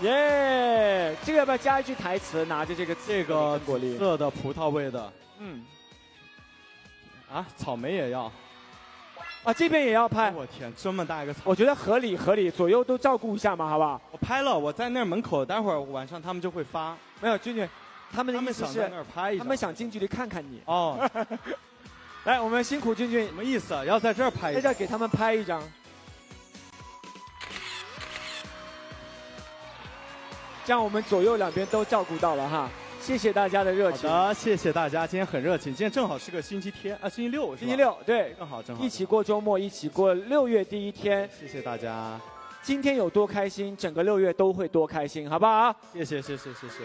Speaker 1: 耶！这个要不要加一句台词？拿着这个
Speaker 2: 这个紫色的葡萄味的，嗯，啊，草莓也要。
Speaker 1: 啊，这边也要拍！
Speaker 2: 我天，这么大一个草，
Speaker 1: 我觉得合理合理，左右都照顾一下嘛，好不好？
Speaker 2: 我拍了，我在那门口，待会儿晚上他们就会发。
Speaker 1: 没有，君君，他们的意思是，他们想近距离看看你。哦，来，我们辛苦君君，
Speaker 2: 什么意思？要在这儿拍？
Speaker 1: 在这给他们拍一张，这样我们左右两边都照顾到了哈。谢谢大家的热情。
Speaker 2: 好的，谢谢大家，今天很热情。今天正好是个星期天啊，星期六，
Speaker 1: 星期六，对，
Speaker 2: 正好正好。
Speaker 1: 一起过周末，一起过六月第一天。
Speaker 2: 谢谢大家。
Speaker 1: 今天有多开心，整个六月都会多开心，好不好？
Speaker 2: 谢谢谢谢谢谢。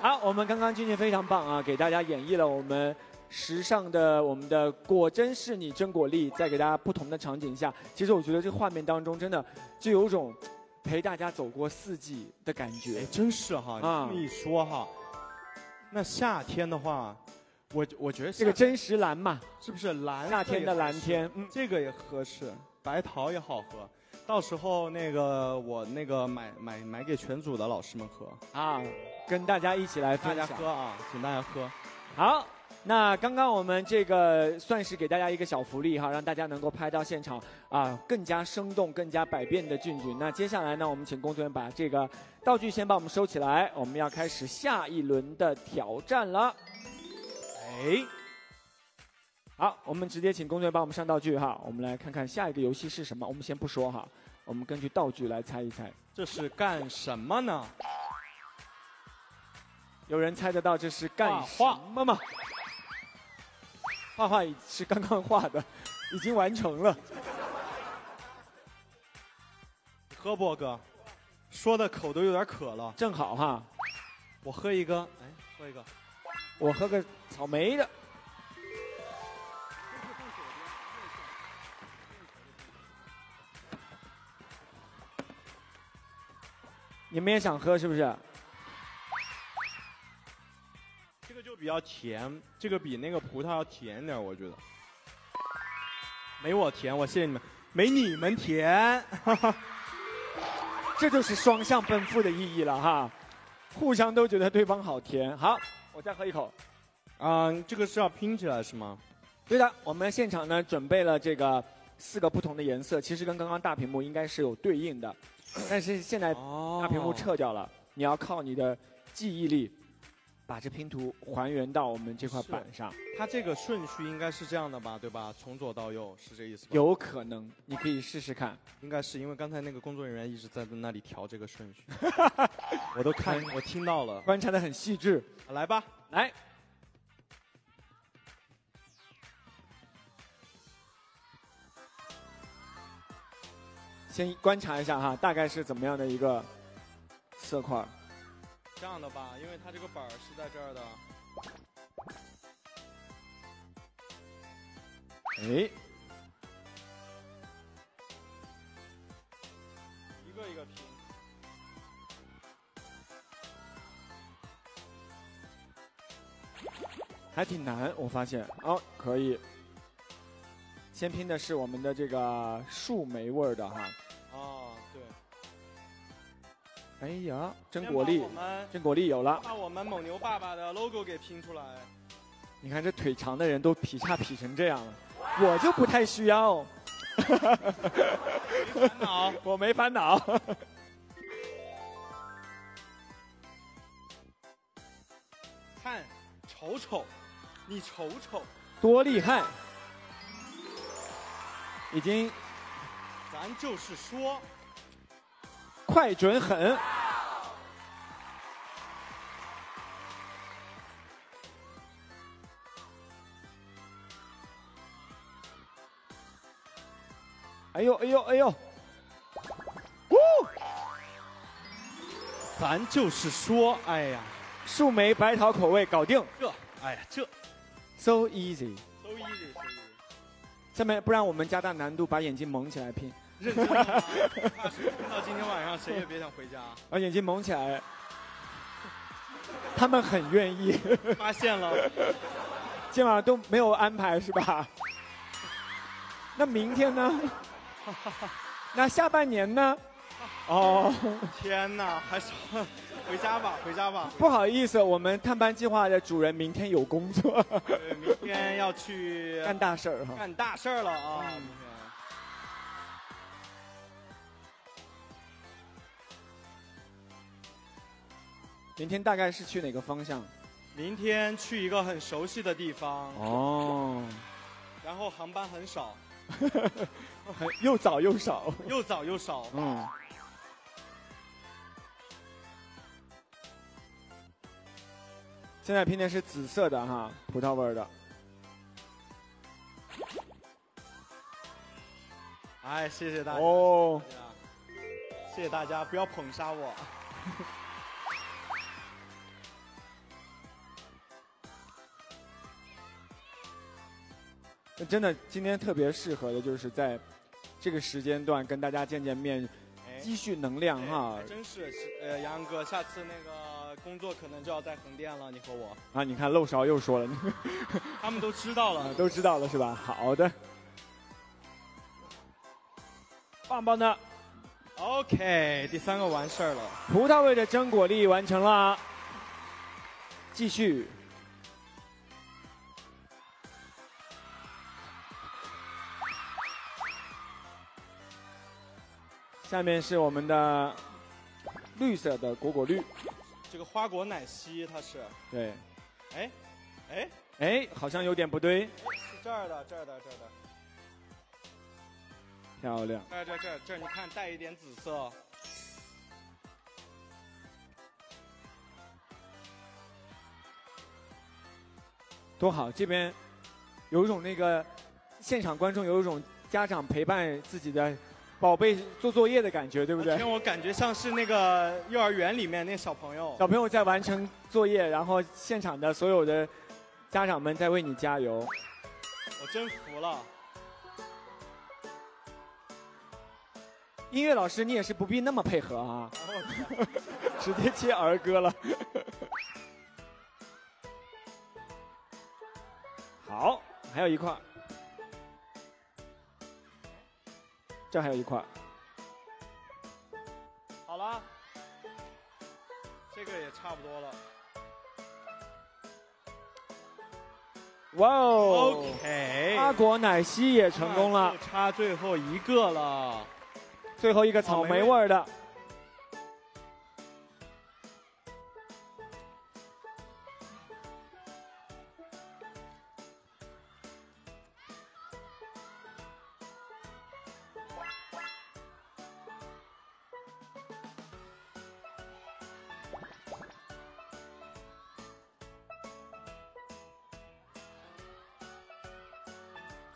Speaker 1: 好，我们刚刚俊俊非常棒啊，给大家演绎了我们时尚的我们的果真是你真果粒，在给大家不同的场景下，其实我觉得这个画面当中真的就有种陪大家走过四季的感觉
Speaker 2: 哎，。真是哈，这么一说哈，那夏天的话，我我觉得夏
Speaker 1: 这个真实蓝嘛，
Speaker 2: 是不是蓝
Speaker 1: 夏天的蓝天，嗯，
Speaker 2: 这个也合适，白桃也好喝。到时候那个我那个买买买给全组的老师们喝，
Speaker 1: 啊，跟大家一起来
Speaker 2: 大家。喝啊，请大家喝。
Speaker 1: 好，那刚刚我们这个算是给大家一个小福利哈，让大家能够拍到现场啊，更加生动、更加百变的俊俊。那接下来呢，我们请工作人员把这个道具先帮我们收起来，我们要开始下一轮的挑战了。哎，好，我们直接请工作人员帮我们上道具哈，我们来看看下一个游戏是什么。我们先不说哈，我们根据道具来猜一猜。
Speaker 2: 这是干什么呢？
Speaker 1: 有人猜得到这是干什么吗？画画是刚刚画的，已经完成了。
Speaker 2: 喝不哥？说的口都有点渴了，
Speaker 1: 正好哈，
Speaker 2: 我喝一个，哎，喝一个。
Speaker 1: 我喝个草莓的。你们也想喝是不是？
Speaker 2: 比较甜，这个比那个葡萄要甜点，我觉得。没我甜，我谢谢你们，没你们甜。
Speaker 1: 这就是双向奔赴的意义了哈，互相都觉得对方好甜。好，我再喝一口。
Speaker 2: 嗯、这个是要拼起来是吗？
Speaker 1: 对的，我们现场呢准备了这个四个不同的颜色，其实跟刚刚大屏幕应该是有对应的，但是现在
Speaker 2: 哦
Speaker 1: 大屏幕撤掉了，你要靠你的记忆力，把这拼图还原到我们这块板上。
Speaker 2: 它这个顺序应该是这样的吧，对吧？从左到右是这意思吧？，
Speaker 1: 有可能，你可以试试看。
Speaker 2: 应该是因为刚才那个工作人员一直在那里调这个顺序，我都看我听到了。
Speaker 1: 观察的很细致。
Speaker 2: 来吧，
Speaker 1: 来，先观察一下哈，大概是怎么样的一个色块儿。
Speaker 2: 这样的吧，因为它这个板儿是在这儿的。
Speaker 1: 哎，
Speaker 2: 一个一个拼。
Speaker 1: 还挺难，我发现。哦，可以。先拼的是我们的这个树莓味儿的哈。哎呀，真果粒真果粒有了。
Speaker 2: 把我们蒙牛爸爸的 logo 给拼出来。
Speaker 1: 你看这腿长的人都劈叉劈成这样了，我就不太需要，
Speaker 2: 没烦恼。
Speaker 1: 我没烦恼。
Speaker 2: 看，瞅瞅，你瞅瞅，
Speaker 1: 多厉害！已经
Speaker 2: 咱就是说，
Speaker 1: 快准狠。哎呦哎呦哎呦！
Speaker 2: 咱就是说，哎呀，
Speaker 1: 树莓白桃口味搞定
Speaker 2: 这，哎呀，这
Speaker 1: ，so easy。
Speaker 2: so easy so easy。
Speaker 1: 下面不然我们加大难度，把眼睛蒙起来拼，
Speaker 2: 认真的吗？怕是拼到今天晚上，谁也别想回家。
Speaker 1: 把眼睛蒙起来。他们很愿意，
Speaker 2: 发现了，
Speaker 1: 今晚上都没有安排是吧？那明天呢？那下半年呢？哦，
Speaker 2: 天哪，还是回家吧，回家吧。
Speaker 1: 不好意思，我们探班计划的主人明天有工作，
Speaker 2: 对，明天要去
Speaker 1: 干大事儿哈。
Speaker 2: 干大事儿了啊！
Speaker 1: 嗯
Speaker 2: 明天
Speaker 1: 明天大概是去哪个方向？
Speaker 2: 明天去一个很熟悉的地方，
Speaker 1: 哦，
Speaker 2: 然后航班很少，
Speaker 1: 很又早又少。
Speaker 2: 又早又少。
Speaker 1: 嗯。现在拼的是紫色的哈，葡萄味儿的。
Speaker 2: 哎，谢谢大家。
Speaker 1: 哦，
Speaker 2: 谢谢大家，不要捧杀我。
Speaker 1: 那真的，今天特别适合的就是在这个时间段跟大家见见面，积蓄能量哈。
Speaker 2: 真是，呃，杨哥，下次那个工作可能就要在横店了，你和我。
Speaker 1: 啊，你看漏勺又说了，
Speaker 2: 他们都知道了，
Speaker 1: 都知道了是吧？好的，棒棒的。
Speaker 2: OK，第三个完事儿了。
Speaker 1: 葡萄味的榛果粒完成了，继续。下面是我们的绿色的果果绿，
Speaker 2: 这个花果奶昔它是。
Speaker 1: 对，
Speaker 2: 哎，哎，
Speaker 1: 哎，好像有点不对，
Speaker 2: 是这儿的，这儿的，这儿的，
Speaker 1: 漂亮，
Speaker 2: 这这这这，你看带一点紫色，
Speaker 1: 多好，这边有一种那个现场观众有一种家长陪伴自己的。宝贝做作业的感觉，对不对？
Speaker 2: 天，我感觉像是那个幼儿园里面那小朋友。
Speaker 1: 小朋友在完成作业，然后现场的所有的家长们在为你加油。
Speaker 2: 我真服了。
Speaker 1: 音乐老师，你也是不必那么配合啊，直接切儿歌了。好，还有一块。这还有一块，
Speaker 2: 好了，这个也差不多了。
Speaker 1: 哇哦
Speaker 2: ，OK，
Speaker 1: 阿果奶昔也成功了，
Speaker 2: 差最后一个了，
Speaker 1: 最后一个草莓味的。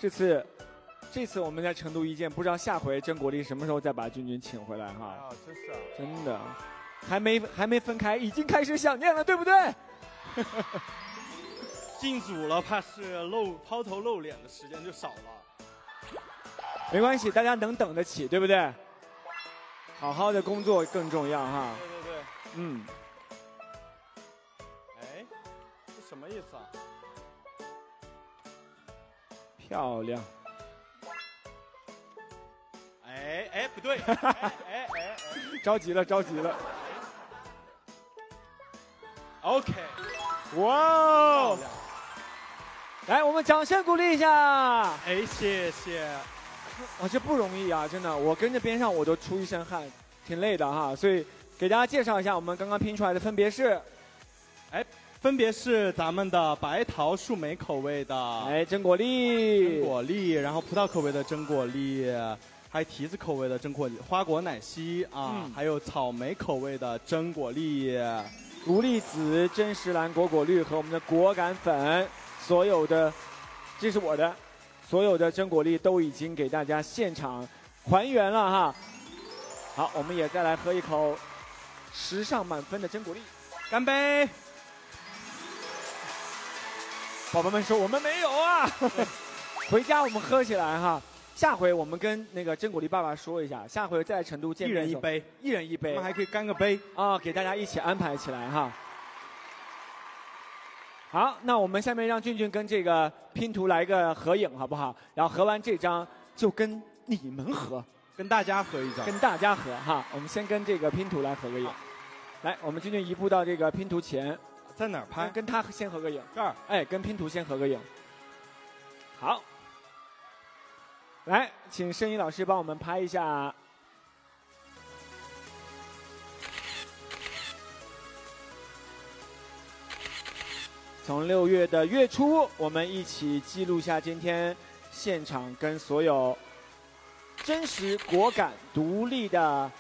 Speaker 1: 这次，这次我们在成都一见，不知道下回真国立什么时候再把君君请回来哈？
Speaker 2: 啊，真是啊，
Speaker 1: 真的，还没还没分开，已经开始想念了，对不对？
Speaker 2: 进组了，怕是露抛头露脸的时间就少了。
Speaker 1: 没关系，大家能等得起，对不对？好好的工作更重要哈。
Speaker 2: 对对对，
Speaker 1: 嗯。
Speaker 2: 哎，这什么意思啊？
Speaker 1: 漂亮！
Speaker 2: 哎哎，不对！哎哎哎，
Speaker 1: 着急了，着急了。
Speaker 2: OK，
Speaker 1: 哇！来，我们掌声鼓励一下。
Speaker 2: 哎，谢谢。
Speaker 1: 哇，这不容易啊，真的，我跟着边上我都出一身汗，挺累的哈。所以给大家介绍一下，我们刚刚拼出来的分别是，
Speaker 2: 哎。分别是咱们的白桃树莓口味的，
Speaker 1: 哎，榛果粒，
Speaker 2: 榛果粒，然后葡萄口味的榛果粒，还有提子口味的榛果粒，花果奶昔啊，还有草莓口味的榛果粒，
Speaker 1: 无栗子、真实蓝果果绿和我们的果感粉，所有的，这是我的，所有的榛果粒都已经给大家现场还原了哈。好，我们也再来喝一口时尚满分的榛果粒，
Speaker 2: 干杯！
Speaker 1: 宝宝们说我们没有啊，回家我们喝起来哈。下回我们跟那个真果粒爸爸说一下，下回再来成都见
Speaker 2: 面，一人一杯，
Speaker 1: 一人一杯，
Speaker 2: 我们还可以干个杯
Speaker 1: 啊，给大家一起安排起来哈。好，那我们下面让俊俊跟这个拼图来个合影好不好？然后合完这张就跟你们合，
Speaker 2: 跟大家合一张，
Speaker 1: 跟大家合哈。我们先跟这个拼图来合个影，来，我们俊俊移步到这个拼图前。
Speaker 2: 在哪儿拍？
Speaker 1: 跟他先合个影。
Speaker 2: 这儿，
Speaker 1: 哎，跟拼图先合个影。好，来，请申一老师帮我们拍一下。从六月的月初，我们一起记录下今天现场跟所有真实果敢独立的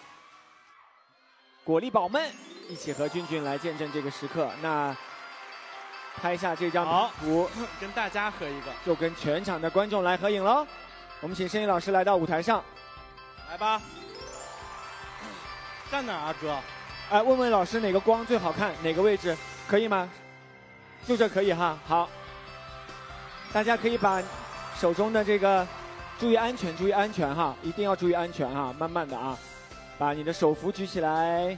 Speaker 1: 果粒宝们。一起和俊俊来见证这个时刻。那拍下这张图，
Speaker 2: 跟大家合一个，
Speaker 1: 就跟全场的观众来合影喽。我们请声音老师来到舞台上，
Speaker 2: 来吧。站哪啊，哥？
Speaker 1: 哎，问问老师哪个光最好看，哪个位置可以吗？就这可以哈。好，大家可以把手中的这个注意安全，注意安全哈，一定要注意安全哈。慢慢的啊，把你的手幅举起来，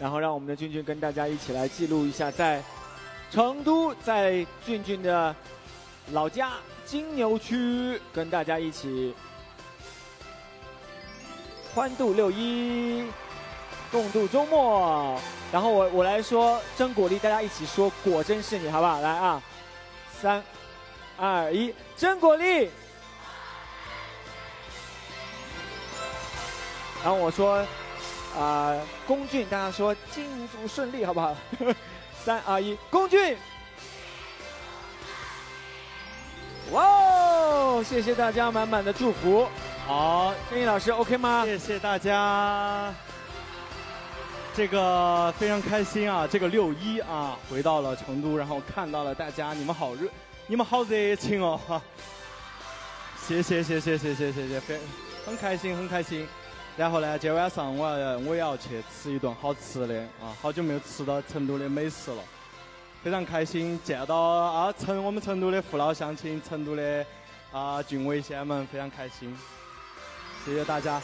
Speaker 1: 然后让我们的俊俊跟大家一起来记录一下，在成都，在俊俊的老家金牛区，跟大家一起。欢度六一，共度周末。然后我我来说真果粒，大家一起说果真是你，好不好？来啊，三、二、一，真果粒。然后我说啊，龚俊，大家说进组顺利，好不好？三、二、一，龚俊。哇哦，谢谢大家满满的祝福。好，郑毅老师，OK 吗？
Speaker 2: 谢谢大家，这个非常开心啊！这个六一啊，回到了成都，然后看到了大家，你们好热，你们好热情哦！谢谢谢谢谢谢谢谢，非很开心很开心。然后呢，今天晚上我要我也要去吃一顿好吃的啊，好久没有吃到成都的美食了，非常开心见到啊成我们成都的父老乡亲，成都的啊郡委先们，非常开心。谢谢大家，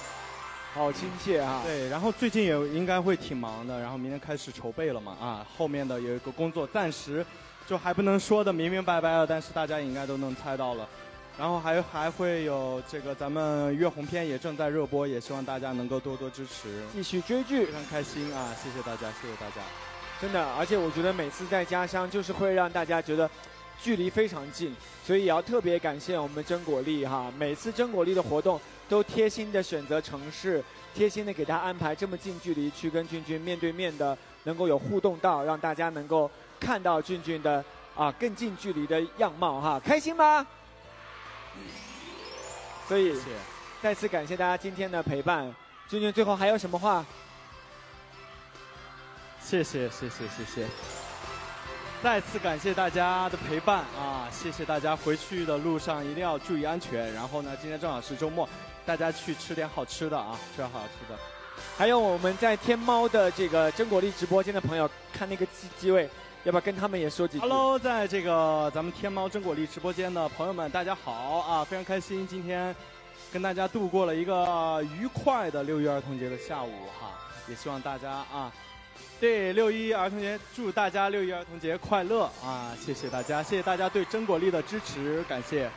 Speaker 1: 好亲切啊！
Speaker 2: 对，然后最近也应该会挺忙的，然后明天开始筹备了嘛啊，后面的有一个工作暂时就还不能说的明明白白了，但是大家应该都能猜到了。然后还还会有这个咱们月红篇也正在热播，也希望大家能够多多支持，
Speaker 1: 继续追剧，
Speaker 2: 非常开心啊！谢谢大家，谢谢大家，
Speaker 1: 真的，而且我觉得每次在家乡就是会让大家觉得。距离非常近，所以也要特别感谢我们真果粒哈。每次真果粒的活动都贴心的选择城市，贴心的给他安排这么近距离去跟俊俊面对面的，能够有互动到，让大家能够看到俊俊的啊更近距离的样貌哈，开心吗？所以再次感谢大家今天的陪伴，君君最后还有什么话？
Speaker 2: 谢谢谢谢谢谢。再次感谢大家的陪伴啊！谢谢大家回去的路上一定要注意安全。然后呢，今天正好是周末，大家去吃点好吃的啊，吃点好吃的。
Speaker 1: 还有我们在天猫的这个真果粒直播间的朋友，看那个机机位，要不要跟他们也说几句
Speaker 2: ？Hello，在这个咱们天猫真果粒直播间的朋友们，大家好啊！非常开心今天跟大家度过了一个愉快的六一儿童节的下午哈，也希望大家啊。对六一儿童节，祝大家六一儿童节快乐啊！谢谢大家，谢谢大家对真果粒的支持，感谢，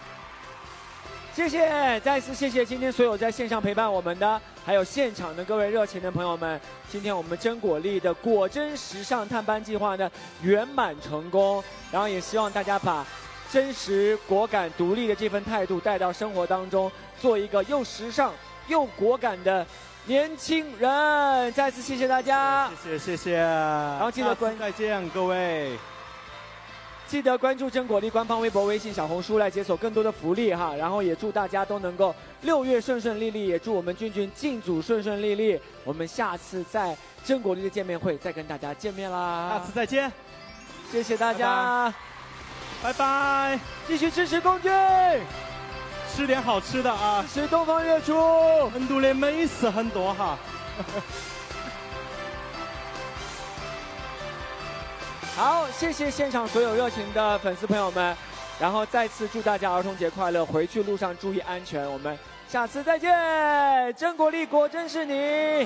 Speaker 1: 谢谢，再次谢谢今天所有在线上陪伴我们的，还有现场的各位热情的朋友们。今天我们真果粒的果真时尚探班计划呢圆满成功，然后也希望大家把真实、果敢、独立的这份态度带到生活当中，做一个又时尚又果敢的。年轻人，再次谢谢大家，
Speaker 2: 谢谢谢谢，然
Speaker 1: 后记得关
Speaker 2: 再见各位，
Speaker 1: 记得关注真果粒官方微博、微信、小红书来解锁更多的福利哈，然后也祝大家都能够六月顺顺利利，也祝我们俊俊进组顺顺利利，我们下次在真果粒的见面会再跟大家见面啦，
Speaker 2: 下次再见，
Speaker 1: 谢谢大家，
Speaker 2: 拜拜，
Speaker 1: 继续支持公俊。
Speaker 2: 吃点好吃的啊！
Speaker 1: 吃东方月初，
Speaker 2: 成都的美食很多哈。
Speaker 1: 好，谢谢现场所有热情的粉丝朋友们，然后再次祝大家儿童节快乐，回去路上注意安全，我们下次再见。真果粒果真是你。